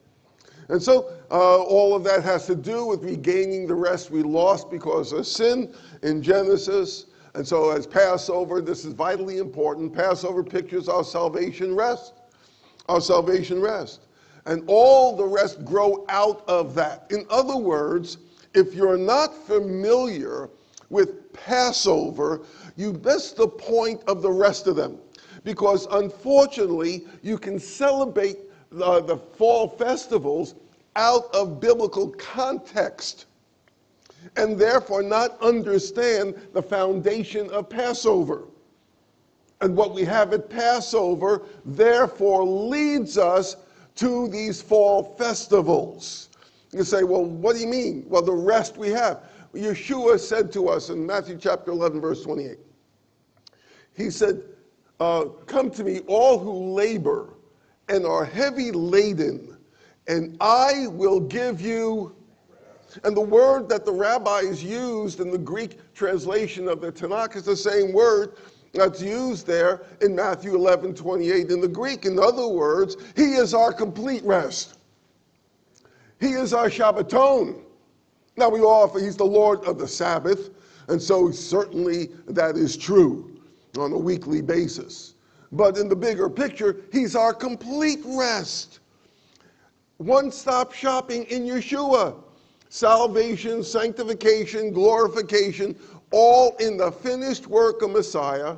And so uh, all of that has to do with regaining the rest we lost because of sin in Genesis. And so, as Passover, this is vitally important. Passover pictures our salvation rest, our salvation rest. And all the rest grow out of that. In other words, if you're not familiar with Passover, you miss the point of the rest of them. Because unfortunately, you can celebrate the, the fall festivals out of biblical context and therefore not understand the foundation of Passover. And what we have at Passover therefore leads us to these fall festivals. You say, well, what do you mean? Well, the rest we have. Yeshua said to us in Matthew chapter 11, verse 28, He said, uh, Come to me, all who labor and are heavy laden, and I will give you. And the word that the rabbis used in the Greek translation of the Tanakh is the same word that's used there in Matthew 11 28 in the Greek. In other words, He is our complete rest. He is our Shabbaton. Now we offer, he's the Lord of the Sabbath, and so certainly that is true on a weekly basis. But in the bigger picture, he's our complete rest. One stop shopping in Yeshua. Salvation, sanctification, glorification, all in the finished work of Messiah.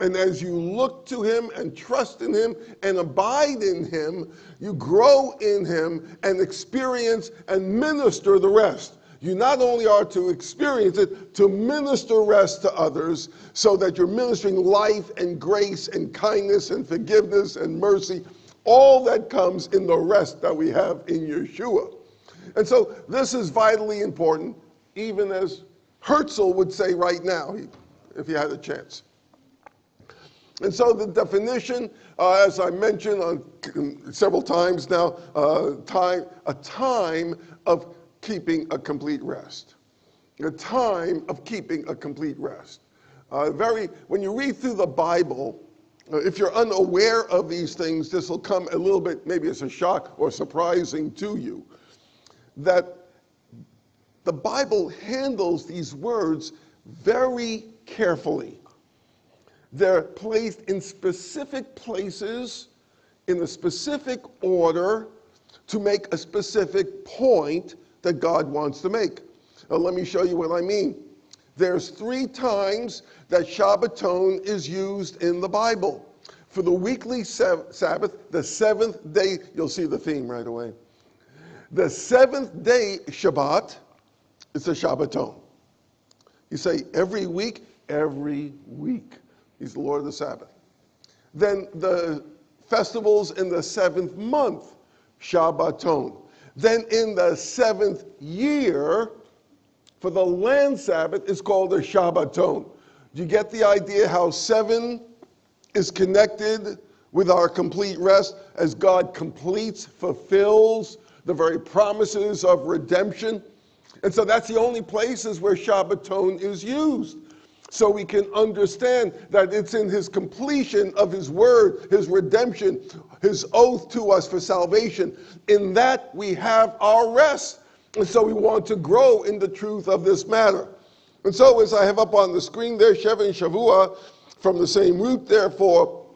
And as you look to him and trust in him and abide in him, you grow in him and experience and minister the rest. You not only are to experience it, to minister rest to others so that you're ministering life and grace and kindness and forgiveness and mercy, all that comes in the rest that we have in Yeshua. And so this is vitally important, even as Herzl would say right now, if he had a chance. And so the definition, uh, as I mentioned on several times now, uh, time, a time of keeping a complete rest. A time of keeping a complete rest. Uh, very, when you read through the Bible, uh, if you're unaware of these things, this will come a little bit, maybe it's a shock or surprising to you, that the Bible handles these words very carefully. They're placed in specific places, in a specific order, to make a specific point that God wants to make. Now, let me show you what I mean. There's three times that Shabbaton is used in the Bible. For the weekly Sabbath, the seventh day, you'll see the theme right away. The seventh day Shabbat is a Shabbaton. You say every week, every week. He's the Lord of the Sabbath. Then the festivals in the seventh month, Shabbaton. Then in the seventh year, for the land Sabbath, is called a Shabbaton. Do you get the idea how seven is connected with our complete rest as God completes, fulfills the very promises of redemption? And so that's the only places where Shabbaton is used so we can understand that it's in his completion of his word, his redemption, his oath to us for salvation. In that we have our rest. And so we want to grow in the truth of this matter. And so, as I have up on the screen there, Shevan Shavua, from the same root, therefore,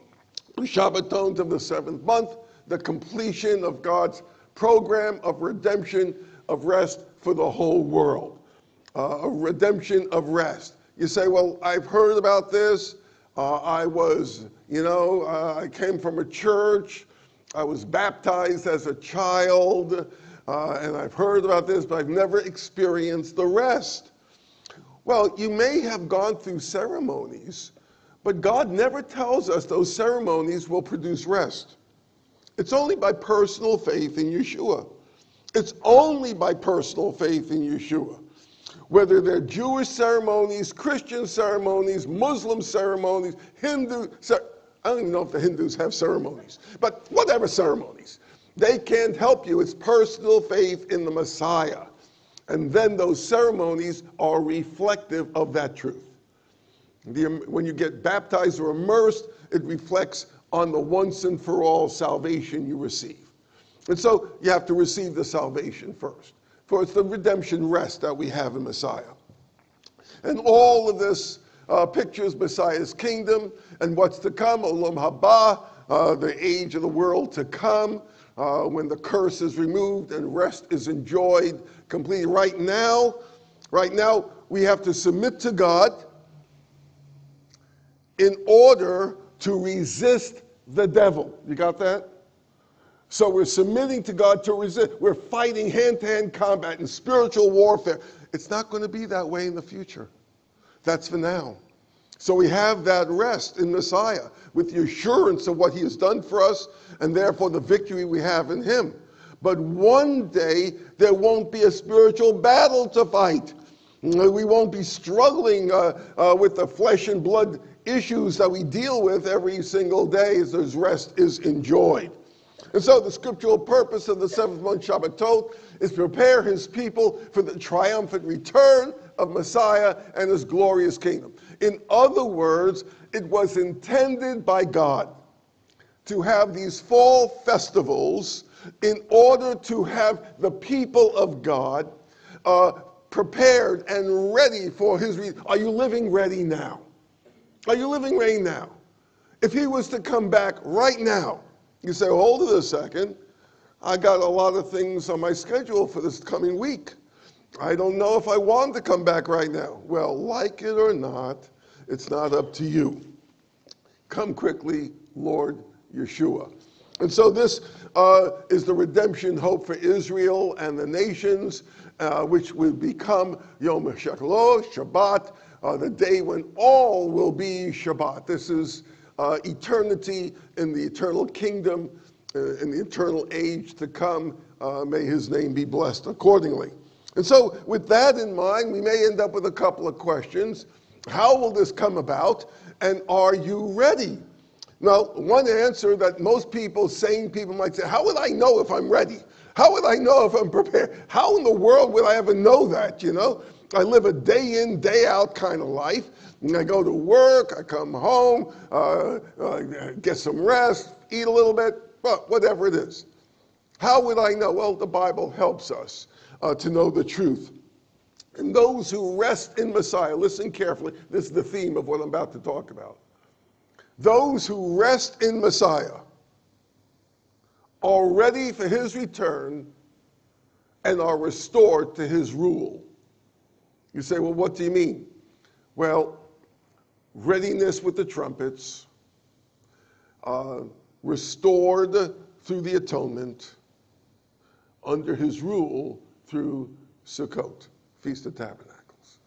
Shabbaton of the seventh month, the completion of God's program of redemption, of rest for the whole world, uh, a redemption of rest. You say, well, I've heard about this. Uh, I was, you know, uh, I came from a church. I was baptized as a child, uh, and I've heard about this, but I've never experienced the rest. Well, you may have gone through ceremonies, but God never tells us those ceremonies will produce rest. It's only by personal faith in Yeshua. It's only by personal faith in Yeshua whether they're Jewish ceremonies, Christian ceremonies, Muslim ceremonies, Hindu, I don't even know if the Hindus have ceremonies, but whatever ceremonies, they can't help you. It's personal faith in the Messiah. And then those ceremonies are reflective of that truth. The, when you get baptized or immersed, it reflects on the once and for all salvation you receive. And so you have to receive the salvation first for it's the redemption rest that we have in Messiah. And all of this uh, pictures Messiah's kingdom and what's to come, Olam Haba, uh, the age of the world to come, uh, when the curse is removed and rest is enjoyed completely. Right now, right now, we have to submit to God in order to resist the devil. You got that? So we're submitting to God to resist. We're fighting hand to hand combat in spiritual warfare. It's not going to be that way in the future. That's for now. So we have that rest in Messiah with the assurance of what he has done for us and therefore the victory we have in him. But one day there won't be a spiritual battle to fight. We won't be struggling uh, uh, with the flesh and blood issues that we deal with every single day as this rest is enjoyed. And so the scriptural purpose of the seventh month Shabbatot is to prepare his people for the triumphant return of Messiah and his glorious kingdom. In other words, it was intended by God to have these fall festivals in order to have the people of God uh, prepared and ready for his. Re- Are you living ready now? Are you living ready now? If he was to come back right now, you say, hold it a second. I got a lot of things on my schedule for this coming week. I don't know if I want to come back right now. Well, like it or not, it's not up to you. Come quickly, Lord Yeshua. And so this uh, is the redemption hope for Israel and the nations, uh, which will become Yom HaShekalot, Shabbat, uh, the day when all will be Shabbat. This is uh, eternity in the eternal kingdom, uh, in the eternal age to come. Uh, may his name be blessed accordingly. And so, with that in mind, we may end up with a couple of questions. How will this come about? And are you ready? Now, one answer that most people, sane people might say, How would I know if I'm ready? How would I know if I'm prepared? How in the world would I ever know that? You know, I live a day in, day out kind of life. I go to work, I come home, uh, uh, get some rest, eat a little bit, but whatever it is. How would I know? Well, the Bible helps us uh, to know the truth. And those who rest in Messiah, listen carefully, this is the theme of what I'm about to talk about. Those who rest in Messiah are ready for his return and are restored to his rule. You say, well, what do you mean? Well, readiness with the trumpets, uh, restored through the atonement, under his rule through Sukkot, Feast of Tabernacles.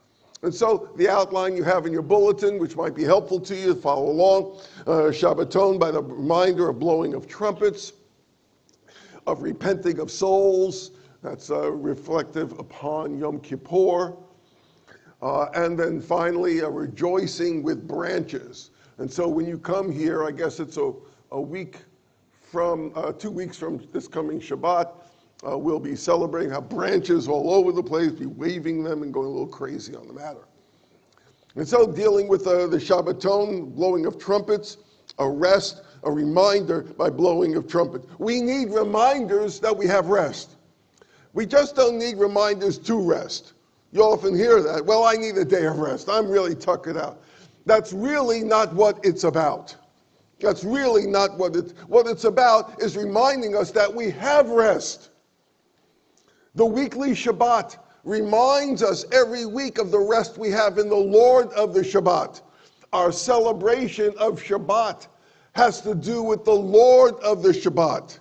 And so the outline you have in your bulletin, which might be helpful to you, follow along. Uh, Shabbaton by the reminder of blowing of trumpets, of repenting of souls. That's uh, reflective upon Yom Kippur. Uh, and then finally, a rejoicing with branches. And so when you come here, I guess it's a, a week from, uh, two weeks from this coming Shabbat, uh, we'll be celebrating, have branches all over the place, be waving them and going a little crazy on the matter. And so dealing with uh, the Shabbaton, blowing of trumpets, a rest, a reminder by blowing of trumpets. We need reminders that we have rest. We just don't need reminders to rest. You often hear that. Well, I need a day of rest. I'm really tuckered out. That's really not what it's about. That's really not what it's what it's about is reminding us that we have rest. The weekly Shabbat reminds us every week of the rest we have in the Lord of the Shabbat. Our celebration of Shabbat has to do with the Lord of the Shabbat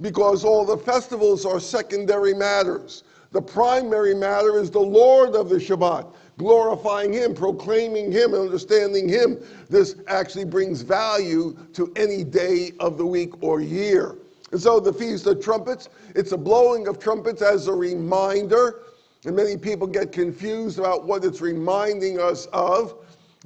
because all the festivals are secondary matters. The primary matter is the Lord of the Shabbat, glorifying Him, proclaiming Him, and understanding Him. This actually brings value to any day of the week or year. And so the Feast of Trumpets, it's a blowing of trumpets as a reminder. And many people get confused about what it's reminding us of.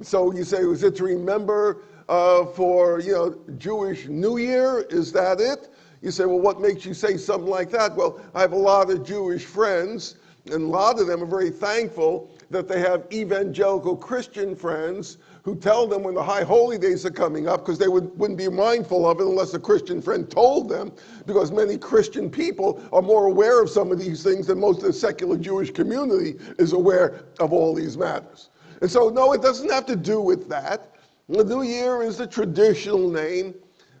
So you say, is it to remember uh, for, you know, Jewish New Year? Is that it? You say, well, what makes you say something like that? Well, I have a lot of Jewish friends, and a lot of them are very thankful that they have evangelical Christian friends who tell them when the high holy days are coming up because they would, wouldn't be mindful of it unless a Christian friend told them because many Christian people are more aware of some of these things than most of the secular Jewish community is aware of all these matters. And so, no, it doesn't have to do with that. The New Year is the traditional name.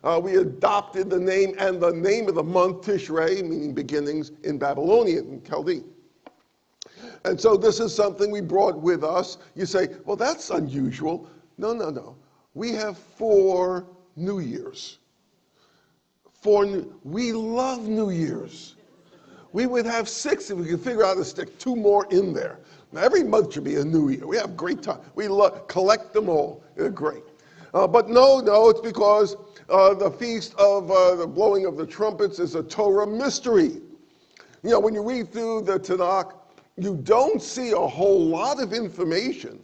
Uh, we adopted the name and the name of the month, Tishrei, meaning beginnings in Babylonian, in Chaldee. And so this is something we brought with us. You say, well, that's unusual. No, no, no. We have four New Years. Four new, we love New Year's. We would have six if we could figure out how to stick two more in there. Now, every month should be a new year. We have great time. We love, collect them all. They're great. Uh, but no, no, it's because uh, the feast of uh, the blowing of the trumpets is a Torah mystery. You know, when you read through the Tanakh, you don't see a whole lot of information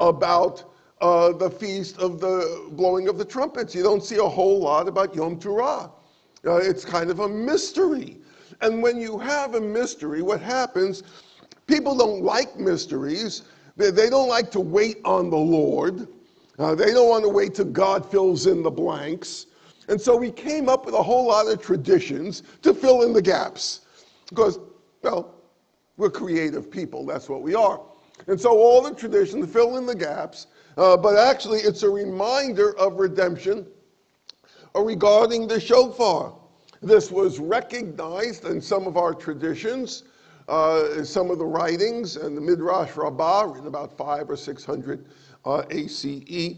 about uh, the feast of the blowing of the trumpets. You don't see a whole lot about Yom Teruah. Uh, it's kind of a mystery. And when you have a mystery, what happens, people don't like mysteries. They, they don't like to wait on the Lord. Uh, they don't want to wait till God fills in the blanks. And so we came up with a whole lot of traditions to fill in the gaps. Because, well, we're creative people, that's what we are. And so all the traditions fill in the gaps, uh, but actually it's a reminder of redemption uh, regarding the shofar. This was recognized in some of our traditions, uh, some of the writings, and the Midrash Rabbah, written about five or six hundred ACE.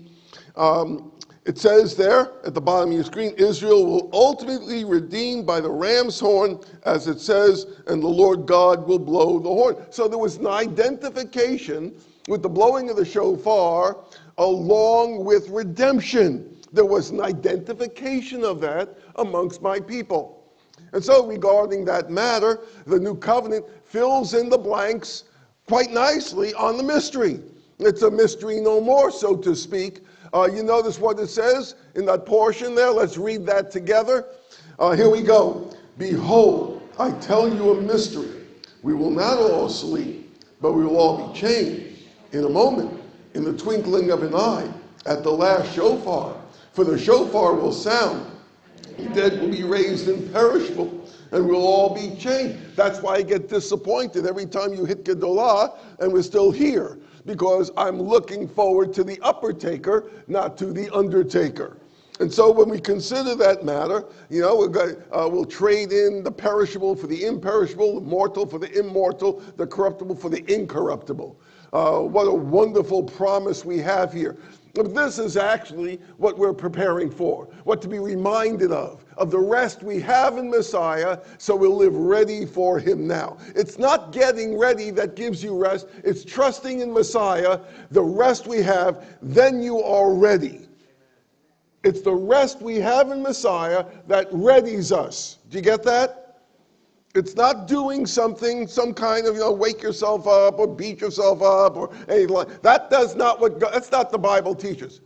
Um, it says there at the bottom of your screen Israel will ultimately be redeemed by the ram's horn, as it says, and the Lord God will blow the horn. So there was an identification with the blowing of the shofar along with redemption. There was an identification of that amongst my people. And so, regarding that matter, the new covenant fills in the blanks quite nicely on the mystery. It's a mystery no more, so to speak. Uh, you notice what it says in that portion there? Let's read that together. Uh, here we go. Behold, I tell you a mystery. We will not all sleep, but we will all be changed in a moment, in the twinkling of an eye, at the last shofar. For the shofar will sound, the dead will be raised imperishable, and we'll all be changed. That's why I get disappointed every time you hit Gedolah and we're still here, because I'm looking forward to the upper taker, not to the undertaker. And so when we consider that matter, you know, we're going, uh, we'll trade in the perishable for the imperishable, the mortal for the immortal, the corruptible for the incorruptible. Uh, what a wonderful promise we have here. But this is actually what we're preparing for, what to be reminded of, of the rest we have in Messiah, so we'll live ready for Him now. It's not getting ready that gives you rest, it's trusting in Messiah, the rest we have, then you are ready. It's the rest we have in Messiah that readies us. Do you get that? It's not doing something, some kind of, you know, wake yourself up or beat yourself up or anything like that. Does not what God, that's not the Bible teaches.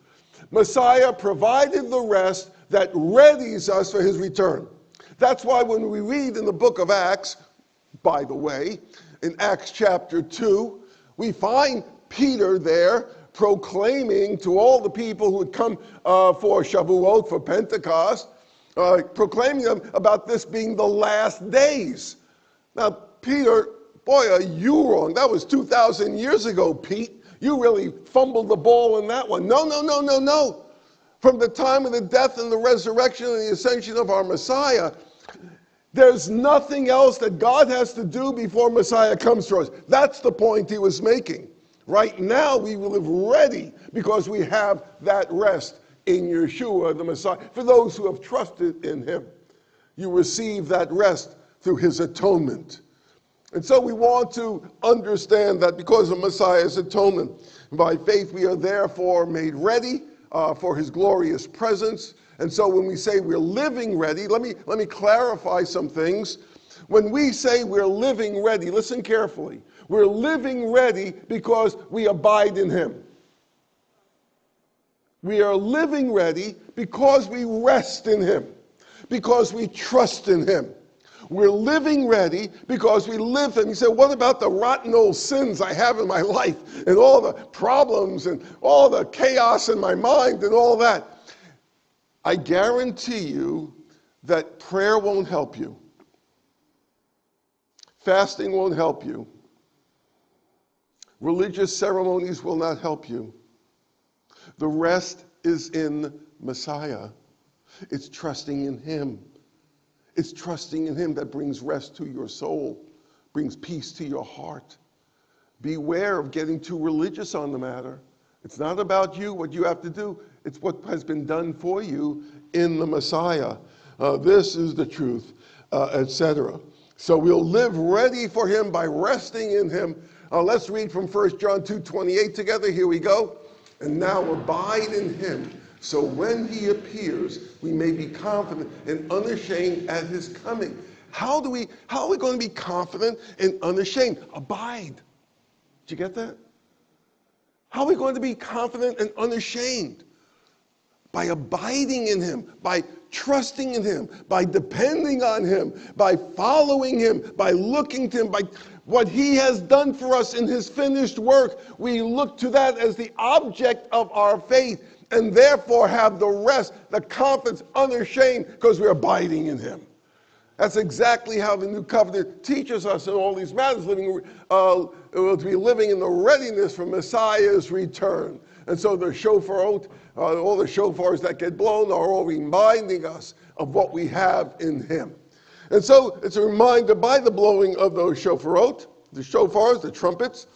Messiah provided the rest that readies us for his return. That's why when we read in the book of Acts, by the way, in Acts chapter 2, we find Peter there proclaiming to all the people who had come uh, for Shavuot, for Pentecost, uh, proclaiming them about this being the last days. Now, Peter, boy, are you wrong. That was 2,000 years ago, Pete. You really fumbled the ball in that one. No, no, no, no, no. From the time of the death and the resurrection and the ascension of our Messiah, there's nothing else that God has to do before Messiah comes to us. That's the point he was making. Right now, we live ready because we have that rest in Yeshua, the Messiah. For those who have trusted in him, you receive that rest through his atonement. And so we want to understand that because of Messiah's atonement, by faith we are therefore made ready uh, for his glorious presence. And so when we say we're living ready, let me, let me clarify some things. When we say we're living ready, listen carefully. We're living ready because we abide in him. We are living ready because we rest in Him, because we trust in Him. We're living ready because we live Him. You say, what about the rotten old sins I have in my life and all the problems and all the chaos in my mind and all that? I guarantee you that prayer won't help you. Fasting won't help you. Religious ceremonies will not help you. The rest is in Messiah. It's trusting in Him. It's trusting in Him that brings rest to your soul, brings peace to your heart. Beware of getting too religious on the matter. It's not about you, what you have to do, it's what has been done for you in the Messiah. Uh, this is the truth, uh, etc. So we'll live ready for Him by resting in Him. Uh, let's read from 1 John 2 28 together. Here we go and now abide in him. So when he appears, we may be confident and unashamed at his coming. How do we how are we going to be confident and unashamed? Abide. Did you get that? How are we going to be confident and unashamed? By abiding in him, by trusting in him, by depending on him, by following him, by looking to him, by what he has done for us in his finished work, we look to that as the object of our faith. and therefore have the rest, the confidence, unashamed, because we're abiding in him. That's exactly how the new covenant teaches us in all these matters, living, uh, to be living in the readiness for Messiah's return. And so the shofar, uh, all the shofars that get blown are all reminding us of what we have in him. And so it's a reminder by the blowing of those shofarot, the shofars, the trumpets.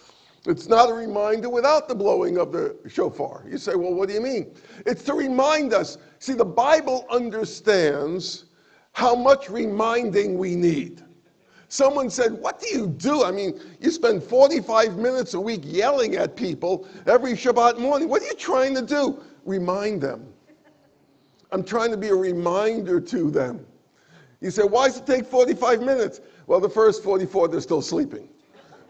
It's not a reminder without the blowing of the shofar. You say, well, what do you mean? It's to remind us. See, the Bible understands how much reminding we need. Someone said, What do you do? I mean, you spend 45 minutes a week yelling at people every Shabbat morning. What are you trying to do? Remind them. I'm trying to be a reminder to them. You say, Why does it take 45 minutes? Well, the first 44, they're still sleeping.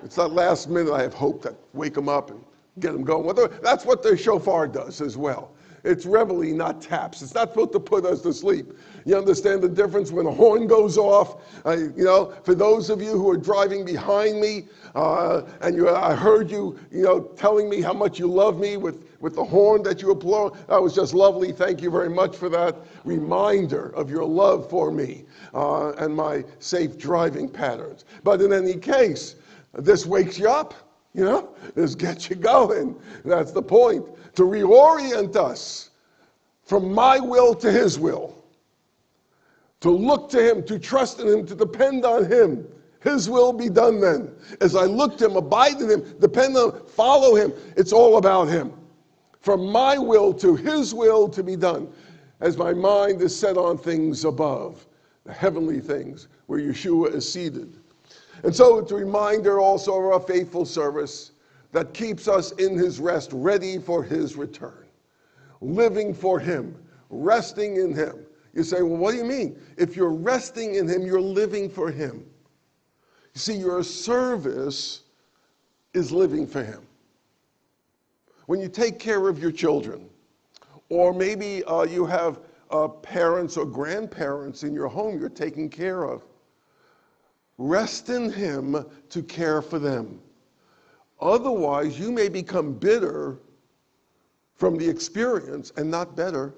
It's that last minute I have hope that wake them up and get them going. Well, that's what the shofar does as well. It's reveille, not taps. It's not supposed to put us to sleep. You understand the difference when a horn goes off? Uh, you know, for those of you who are driving behind me, uh, and you, I heard you, you know, telling me how much you love me with, with the horn that you were. That was just lovely. Thank you very much for that reminder of your love for me uh, and my safe driving patterns. But in any case, this wakes you up. You know, this gets you going. That's the point. To reorient us from my will to his will. To look to him, to trust in him, to depend on him. His will be done then. As I look to him, abide in him, depend on him, follow him, it's all about him. From my will to his will to be done. As my mind is set on things above, the heavenly things where Yeshua is seated. And so it's a reminder also of our faithful service that keeps us in his rest, ready for his return, living for him, resting in him. You say, well, what do you mean? If you're resting in him, you're living for him. You see, your service is living for him. When you take care of your children, or maybe uh, you have uh, parents or grandparents in your home you're taking care of, rest in him to care for them. Otherwise, you may become bitter from the experience and not better.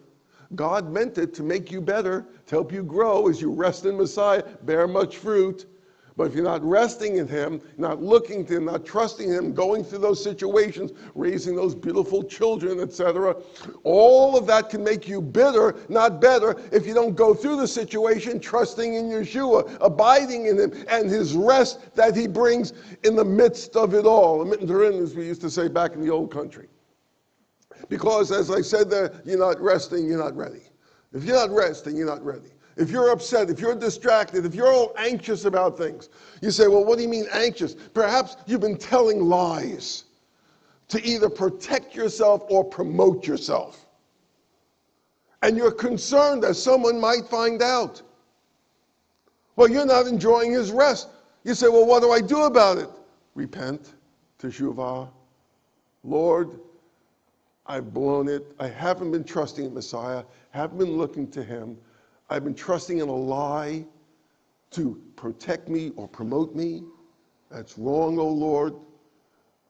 God meant it to make you better, to help you grow as you rest in Messiah, bear much fruit. But if you're not resting in Him, not looking to Him, not trusting Him, going through those situations, raising those beautiful children, etc., all of that can make you bitter, not better, if you don't go through the situation trusting in Yeshua, abiding in Him, and His rest that He brings in the midst of it all. As we used to say back in the old country. Because as I said there, you're not resting, you're not ready. If you're not resting, you're not ready if you're upset, if you're distracted, if you're all anxious about things, you say, Well, what do you mean anxious? Perhaps you've been telling lies to either protect yourself or promote yourself. And you're concerned that someone might find out. Well, you're not enjoying his rest. You say, Well, what do I do about it? Repent, teshuvah. Lord, I've blown it. I haven't been trusting in Messiah, haven't been looking to him. I've been trusting in a lie to protect me or promote me. That's wrong, O Lord.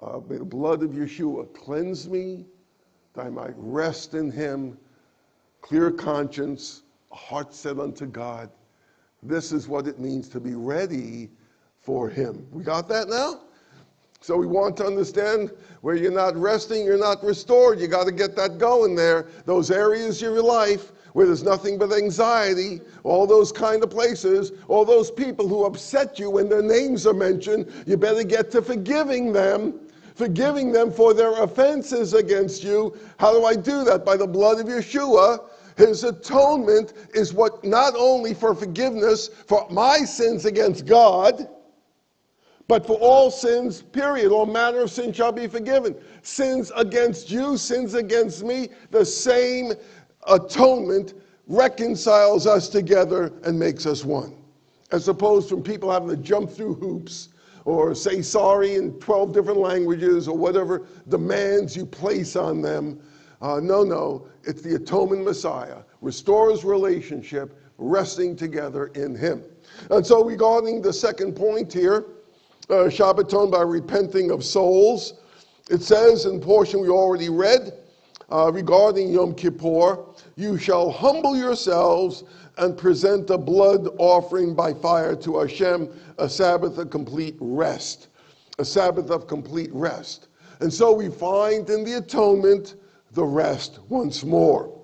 Uh, may the blood of Yeshua cleanse me, that I might rest in him, clear conscience, a heart set unto God. This is what it means to be ready for him. We got that now? So we want to understand where you're not resting, you're not restored. You got to get that going there. Those areas of your life where there's nothing but anxiety, all those kind of places, all those people who upset you when their names are mentioned, you better get to forgiving them, forgiving them for their offenses against you. How do I do that? By the blood of Yeshua. His atonement is what not only for forgiveness for my sins against God, but for all sins, period, all manner of sin shall be forgiven. Sins against you, sins against me, the same atonement reconciles us together and makes us one. As opposed from people having to jump through hoops or say sorry in 12 different languages or whatever demands you place on them. Uh, no, no, it's the atonement Messiah, restores relationship, resting together in Him. And so, regarding the second point here, uh, Shabbaton by repenting of souls, it says in portion we already read, uh, regarding Yom Kippur, you shall humble yourselves and present a blood offering by fire to Hashem, a Sabbath of complete rest. A Sabbath of complete rest. And so we find in the atonement the rest once more.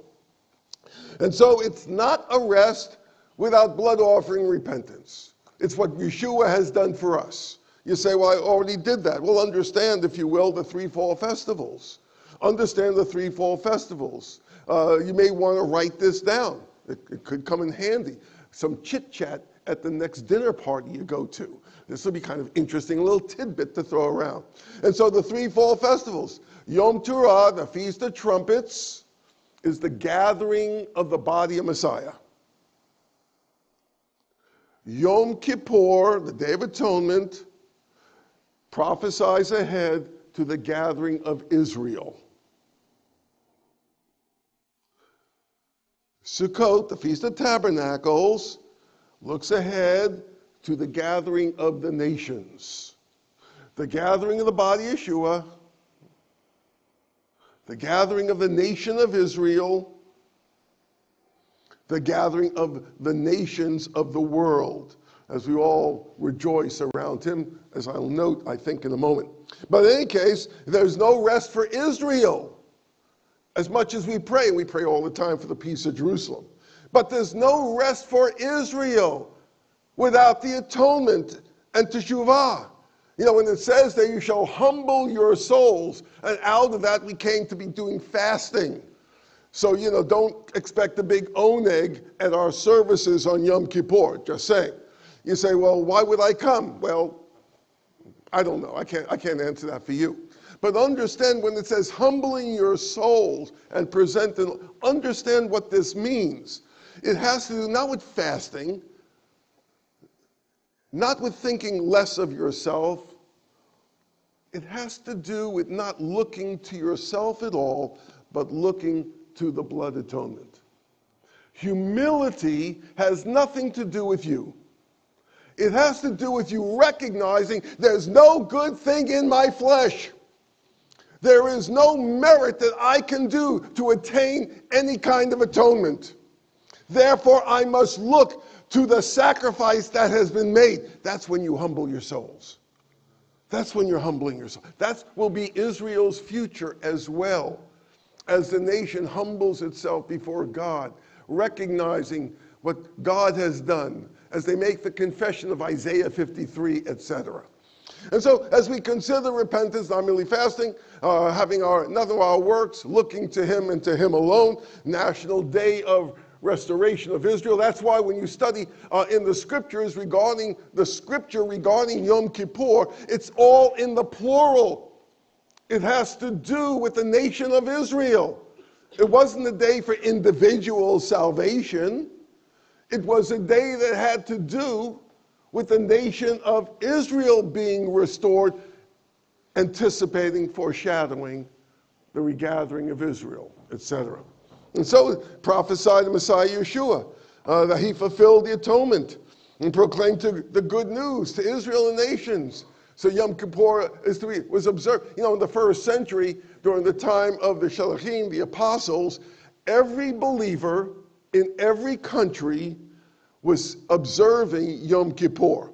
And so it's not a rest without blood offering repentance. It's what Yeshua has done for us. You say, well, I already did that. Well, understand, if you will, the three fall festivals. Understand the three fall festivals. Uh, you may want to write this down. It, it could come in handy. Some chit chat at the next dinner party you go to. This will be kind of interesting, a little tidbit to throw around. And so the three fall festivals Yom Teruah, the Feast of Trumpets, is the gathering of the body of Messiah. Yom Kippur, the Day of Atonement, prophesies ahead to the gathering of Israel. Sukkot, the Feast of Tabernacles, looks ahead to the gathering of the nations. The gathering of the body of Yeshua, the gathering of the nation of Israel, the gathering of the nations of the world, as we all rejoice around him, as I'll note, I think, in a moment. But in any case, there's no rest for Israel. As much as we pray, we pray all the time for the peace of Jerusalem. But there's no rest for Israel without the atonement and teshuvah. You know, when it says that you shall humble your souls, and out of that we came to be doing fasting. So, you know, don't expect a big oneg at our services on Yom Kippur, just saying. You say, well, why would I come? Well, I don't know. I can't, I can't answer that for you. But understand when it says humbling your souls and presenting, understand what this means. It has to do not with fasting, not with thinking less of yourself. It has to do with not looking to yourself at all, but looking to the blood atonement. Humility has nothing to do with you. It has to do with you recognizing there's no good thing in my flesh. There is no merit that I can do to attain any kind of atonement. Therefore, I must look to the sacrifice that has been made. That's when you humble your souls. That's when you're humbling yourself. That will be Israel's future as well, as the nation humbles itself before God, recognizing what God has done, as they make the confession of Isaiah 53, etc. And so, as we consider repentance, not merely fasting, uh, having our nothing of our works, looking to Him and to Him alone, National Day of Restoration of Israel. That's why when you study uh, in the scriptures regarding the scripture regarding Yom Kippur, it's all in the plural. It has to do with the nation of Israel. It wasn't a day for individual salvation. It was a day that had to do with the nation of Israel being restored, anticipating, foreshadowing the regathering of Israel, etc. And so prophesied the Messiah Yeshua uh, that he fulfilled the atonement and proclaimed to the good news to Israel and nations. So Yom Kippur is to be, was observed. You know, in the first century, during the time of the Shalachim, the apostles, every believer in every country was observing Yom Kippur.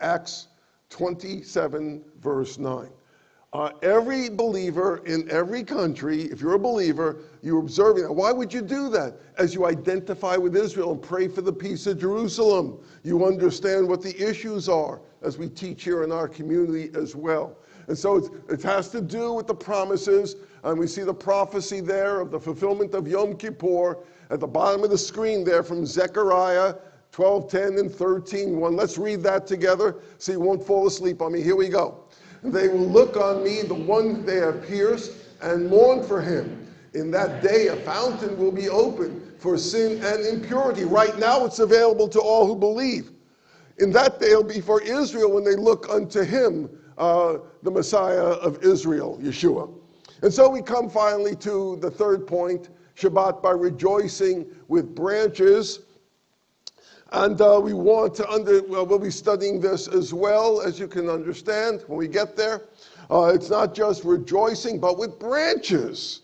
Acts 27, verse 9. Uh, every believer in every country, if you're a believer, you're observing that. Why would you do that? As you identify with Israel and pray for the peace of Jerusalem, you understand what the issues are, as we teach here in our community as well. And so it has to do with the promises, and we see the prophecy there of the fulfillment of Yom Kippur at the bottom of the screen there from Zechariah 12, 10, and 13, 1. Let's read that together so you won't fall asleep on me. Here we go. They will look on me, the one they have pierced, and mourn for him. In that day, a fountain will be opened for sin and impurity. Right now, it's available to all who believe. In that day, it'll be for Israel when they look unto him, uh, the Messiah of Israel, Yeshua. And so we come finally to the third point Shabbat by rejoicing with branches. And uh, we want to under, well, we'll be studying this as well, as you can understand when we get there. Uh, it's not just rejoicing, but with branches.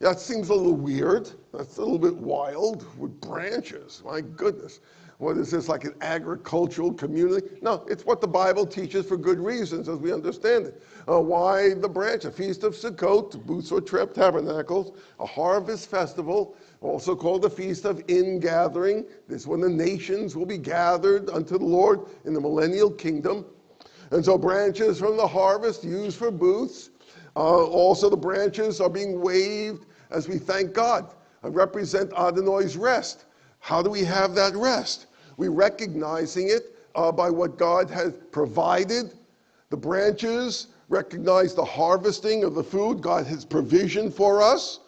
That seems a little weird. That's a little bit wild with branches. My goodness. What is this, like an agricultural community? No, it's what the Bible teaches for good reasons as we understand it. Uh, why the branch? A feast of Sukkot, booths or trap tabernacles, a harvest festival, also called the Feast of Ingathering. This is when the nations will be gathered unto the Lord in the millennial kingdom. And so branches from the harvest used for booths. Uh, also, the branches are being waved as we thank God, uh, represent Adonai's rest. How do we have that rest? We recognizing it uh, by what God has provided. The branches recognize the harvesting of the food, God has provision for us,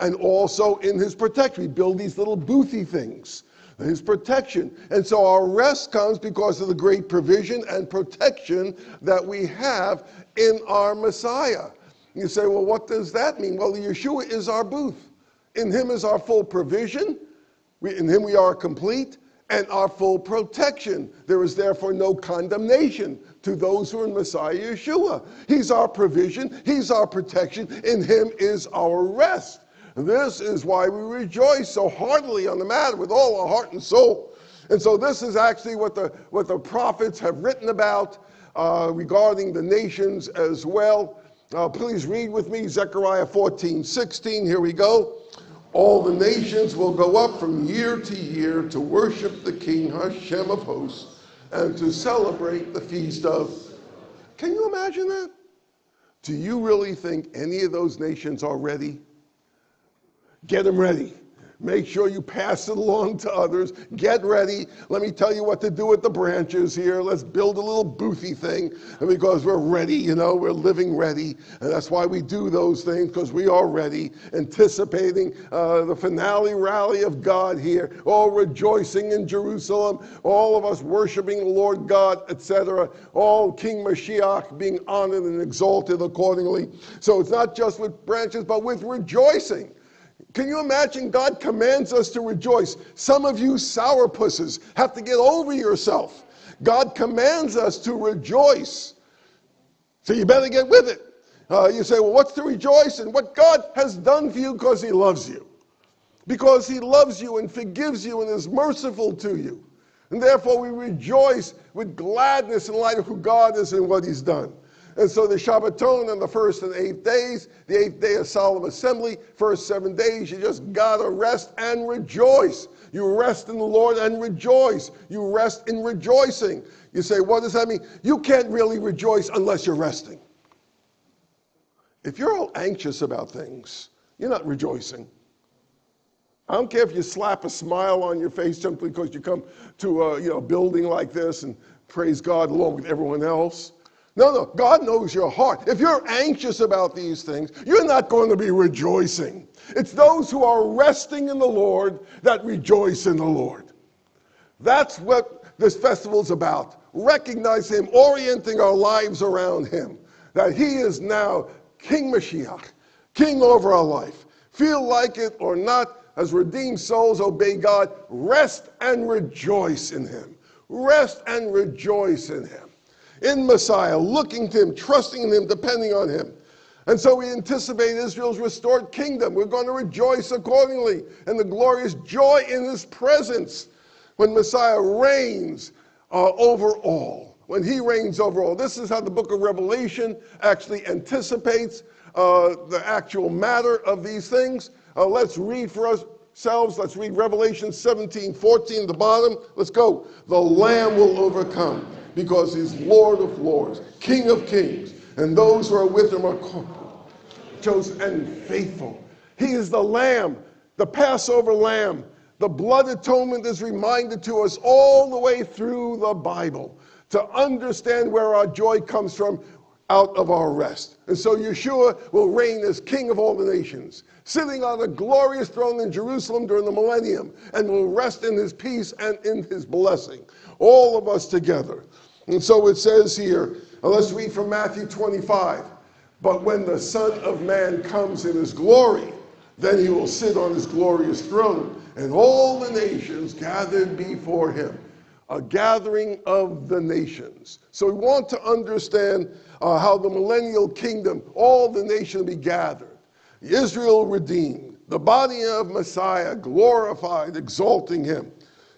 and also in His protection. We build these little boothy things. His protection. And so our rest comes because of the great provision and protection that we have in our Messiah. You say, well, what does that mean? Well, Yeshua is our booth. In him is our full provision. We, in him we are complete and our full protection. There is therefore no condemnation to those who are in Messiah Yeshua. He's our provision, He's our protection. In Him is our rest. This is why we rejoice so heartily on the matter with all our heart and soul. And so, this is actually what the, what the prophets have written about uh, regarding the nations as well. Uh, please read with me Zechariah 14 16. Here we go. All the nations will go up from year to year to worship the King Hashem of hosts and to celebrate the feast of. Can you imagine that? Do you really think any of those nations are ready? Get them ready. Make sure you pass it along to others. Get ready. Let me tell you what to do with the branches here. Let's build a little boothy thing and because we're ready, you know, we're living ready. And that's why we do those things because we are ready, anticipating uh, the finale rally of God here, all rejoicing in Jerusalem, all of us worshiping the Lord God, etc. All King Mashiach being honored and exalted accordingly. So it's not just with branches, but with rejoicing. Can you imagine God commands us to rejoice? Some of you sourpusses have to get over yourself. God commands us to rejoice. So you better get with it. Uh, you say, well, what's to rejoice? in what God has done for you because He loves you. Because He loves you and forgives you and is merciful to you. And therefore we rejoice with gladness in light of who God is and what He's done. And so the Shabbaton on the first and eighth days, the eighth day of solemn assembly, first seven days, you just gotta rest and rejoice. You rest in the Lord and rejoice. You rest in rejoicing. You say, what does that mean? You can't really rejoice unless you're resting. If you're all anxious about things, you're not rejoicing. I don't care if you slap a smile on your face simply because you come to a you know, building like this and praise God along with everyone else. No, no, God knows your heart. If you're anxious about these things, you're not going to be rejoicing. It's those who are resting in the Lord that rejoice in the Lord. That's what this festival is about. Recognize Him, orienting our lives around Him. That He is now King Mashiach, King over our life. Feel like it or not, as redeemed souls obey God, rest and rejoice in Him. Rest and rejoice in Him in Messiah, looking to Him, trusting in Him, depending on Him. And so we anticipate Israel's restored kingdom. We're going to rejoice accordingly and the glorious joy in His presence when Messiah reigns uh, over all. When He reigns over all. This is how the book of Revelation actually anticipates uh, the actual matter of these things. Uh, let's read for ourselves. Let's read Revelation 17 14 at the bottom. Let's go. The Lamb will overcome because he's Lord of lords, King of kings, and those who are with him are chosen and faithful. He is the Lamb, the Passover Lamb. The blood atonement is reminded to us all the way through the Bible to understand where our joy comes from out of our rest. And so Yeshua will reign as King of all the nations, sitting on a glorious throne in Jerusalem during the millennium, and will rest in his peace and in his blessing. All of us together. And so it says here, let's read from Matthew 25. But when the Son of Man comes in his glory, then he will sit on his glorious throne, and all the nations gathered before him. A gathering of the nations. So we want to understand uh, how the millennial kingdom, all the nations will be gathered. Israel redeemed, the body of Messiah glorified, exalting him.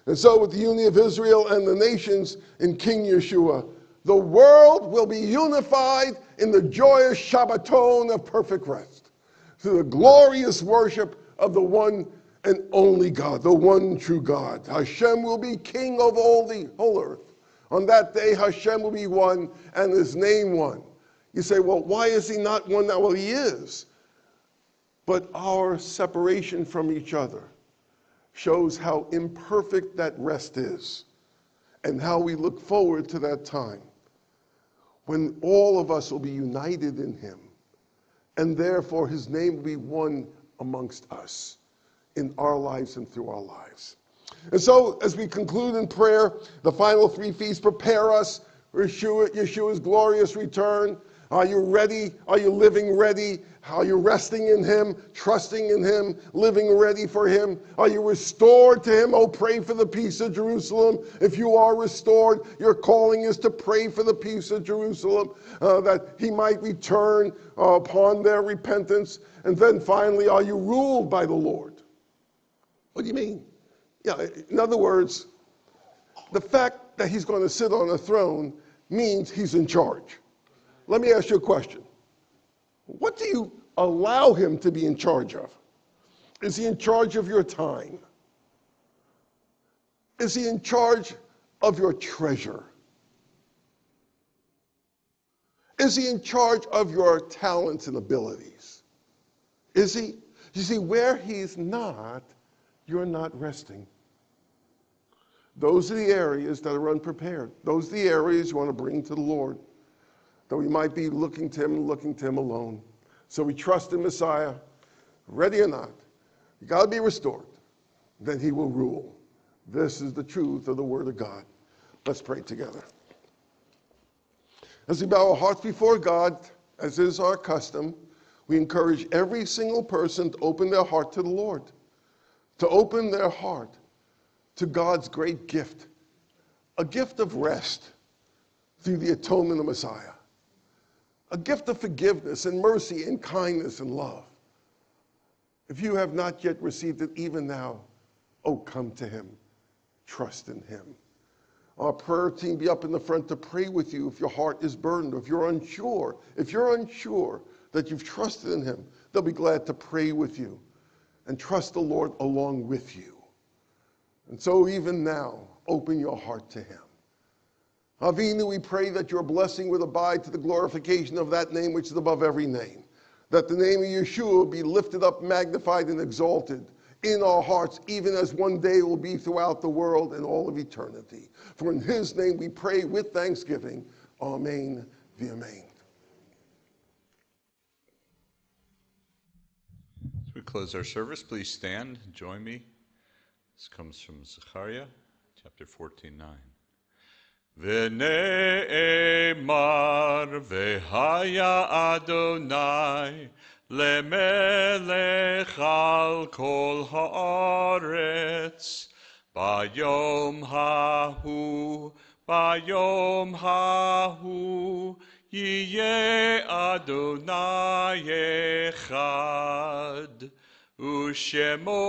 And so, with the unity of Israel and the nations in King Yeshua, the world will be unified in the joyous Shabbaton of perfect rest through the glorious worship of the one and only God, the one true God. Hashem will be king of all the whole earth. On that day, Hashem will be one and his name one. You say, well, why is he not one now? Well, he is. But our separation from each other shows how imperfect that rest is and how we look forward to that time when all of us will be united in him and therefore his name will be one amongst us in our lives and through our lives. And so, as we conclude in prayer, the final three feasts prepare us for Yeshua, Yeshua's glorious return. Are you ready? Are you living ready? Are you resting in Him, trusting in Him, living ready for Him? Are you restored to Him? Oh, pray for the peace of Jerusalem. If you are restored, your calling is to pray for the peace of Jerusalem, uh, that He might return uh, upon their repentance. And then finally, are you ruled by the Lord? What do you mean? Yeah, in other words, the fact that He's going to sit on a throne means He's in charge. Let me ask you a question. What do you allow him to be in charge of? Is he in charge of your time? Is he in charge of your treasure? Is he in charge of your talents and abilities? Is he? You see, where he's not, you're not resting. Those are the areas that are unprepared. Those are the areas you want to bring to the Lord that we might be looking to him and looking to him alone. So we trust in Messiah, ready or not. You got to be restored. Then he will rule. This is the truth of the word of God. Let's pray together. As we bow our hearts before God, as is our custom, we encourage every single person to open their heart to the Lord, to open their heart to God's great gift, a gift of rest through the atonement of Messiah a gift of forgiveness and mercy and kindness and love. If you have not yet received it, even now, oh, come to Him. Trust in Him. Our prayer team be up in the front to pray with you if your heart is burdened, if you're unsure. If you're unsure that you've trusted in Him, they'll be glad to pray with you and trust the Lord along with you. And so, even now, open your heart to Him. Avinu, we pray that your blessing would abide to the glorification of that name which is above every name. That the name of Yeshua be lifted up, magnified, and exalted in our hearts, even as one day will be throughout the world and all of eternity. For in his name we pray with thanksgiving. Amen. The Amen. As we close our service, please stand and join me. This comes from Zechariah chapter 14 9. ונאמר והיה אדוני למלך על כל הארץ ביום ההוא ביום ההוא יהיה אדוני אחד ושמו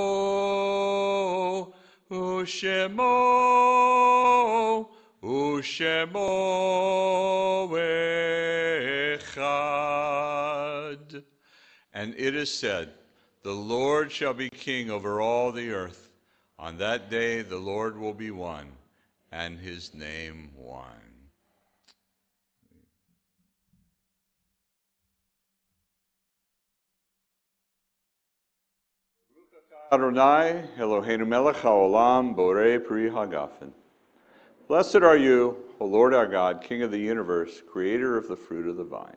ושמו Ushemo. And it is said, The Lord shall be king over all the earth. On that day the Lord will be one, and his name one. Adonai, Eloheinu melech haolam, borei pri hagafen. Blessed are you, O Lord our God, King of the universe, creator of the fruit of the vine.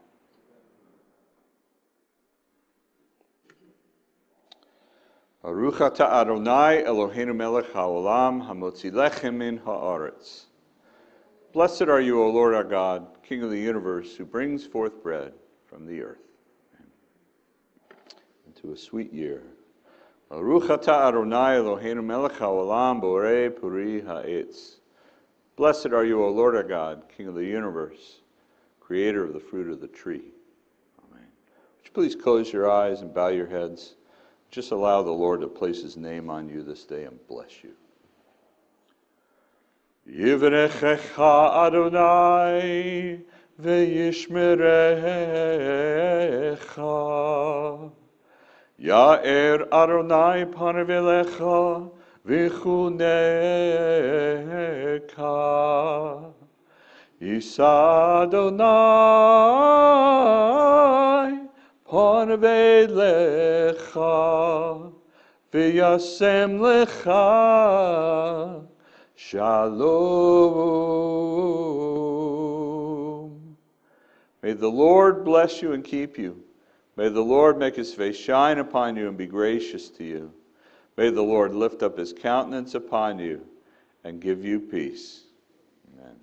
Baruch atah Adonai Eloheinu melech haolam hamotzi lechem min haaretz. Blessed are you, O Lord our God, King of the universe, who brings forth bread from the earth. Into a sweet year. Baruch atah Adonai Eloheinu melech haolam borei pri ha'etz. Blessed are you, O Lord our God, King of the universe, creator of the fruit of the tree. Amen. Would you please close your eyes and bow your heads? Just allow the Lord to place his name on you this day and bless you. Yivrechecha Adonai ve'yishmerecha. Ya'er Adonai panav elecha v'chuneka. Yisa Adonai parvelecha lecha shalom. May the Lord bless you and keep you. May the Lord make his face shine upon you and be gracious to you. May the Lord lift up his countenance upon you and give you peace. Amen.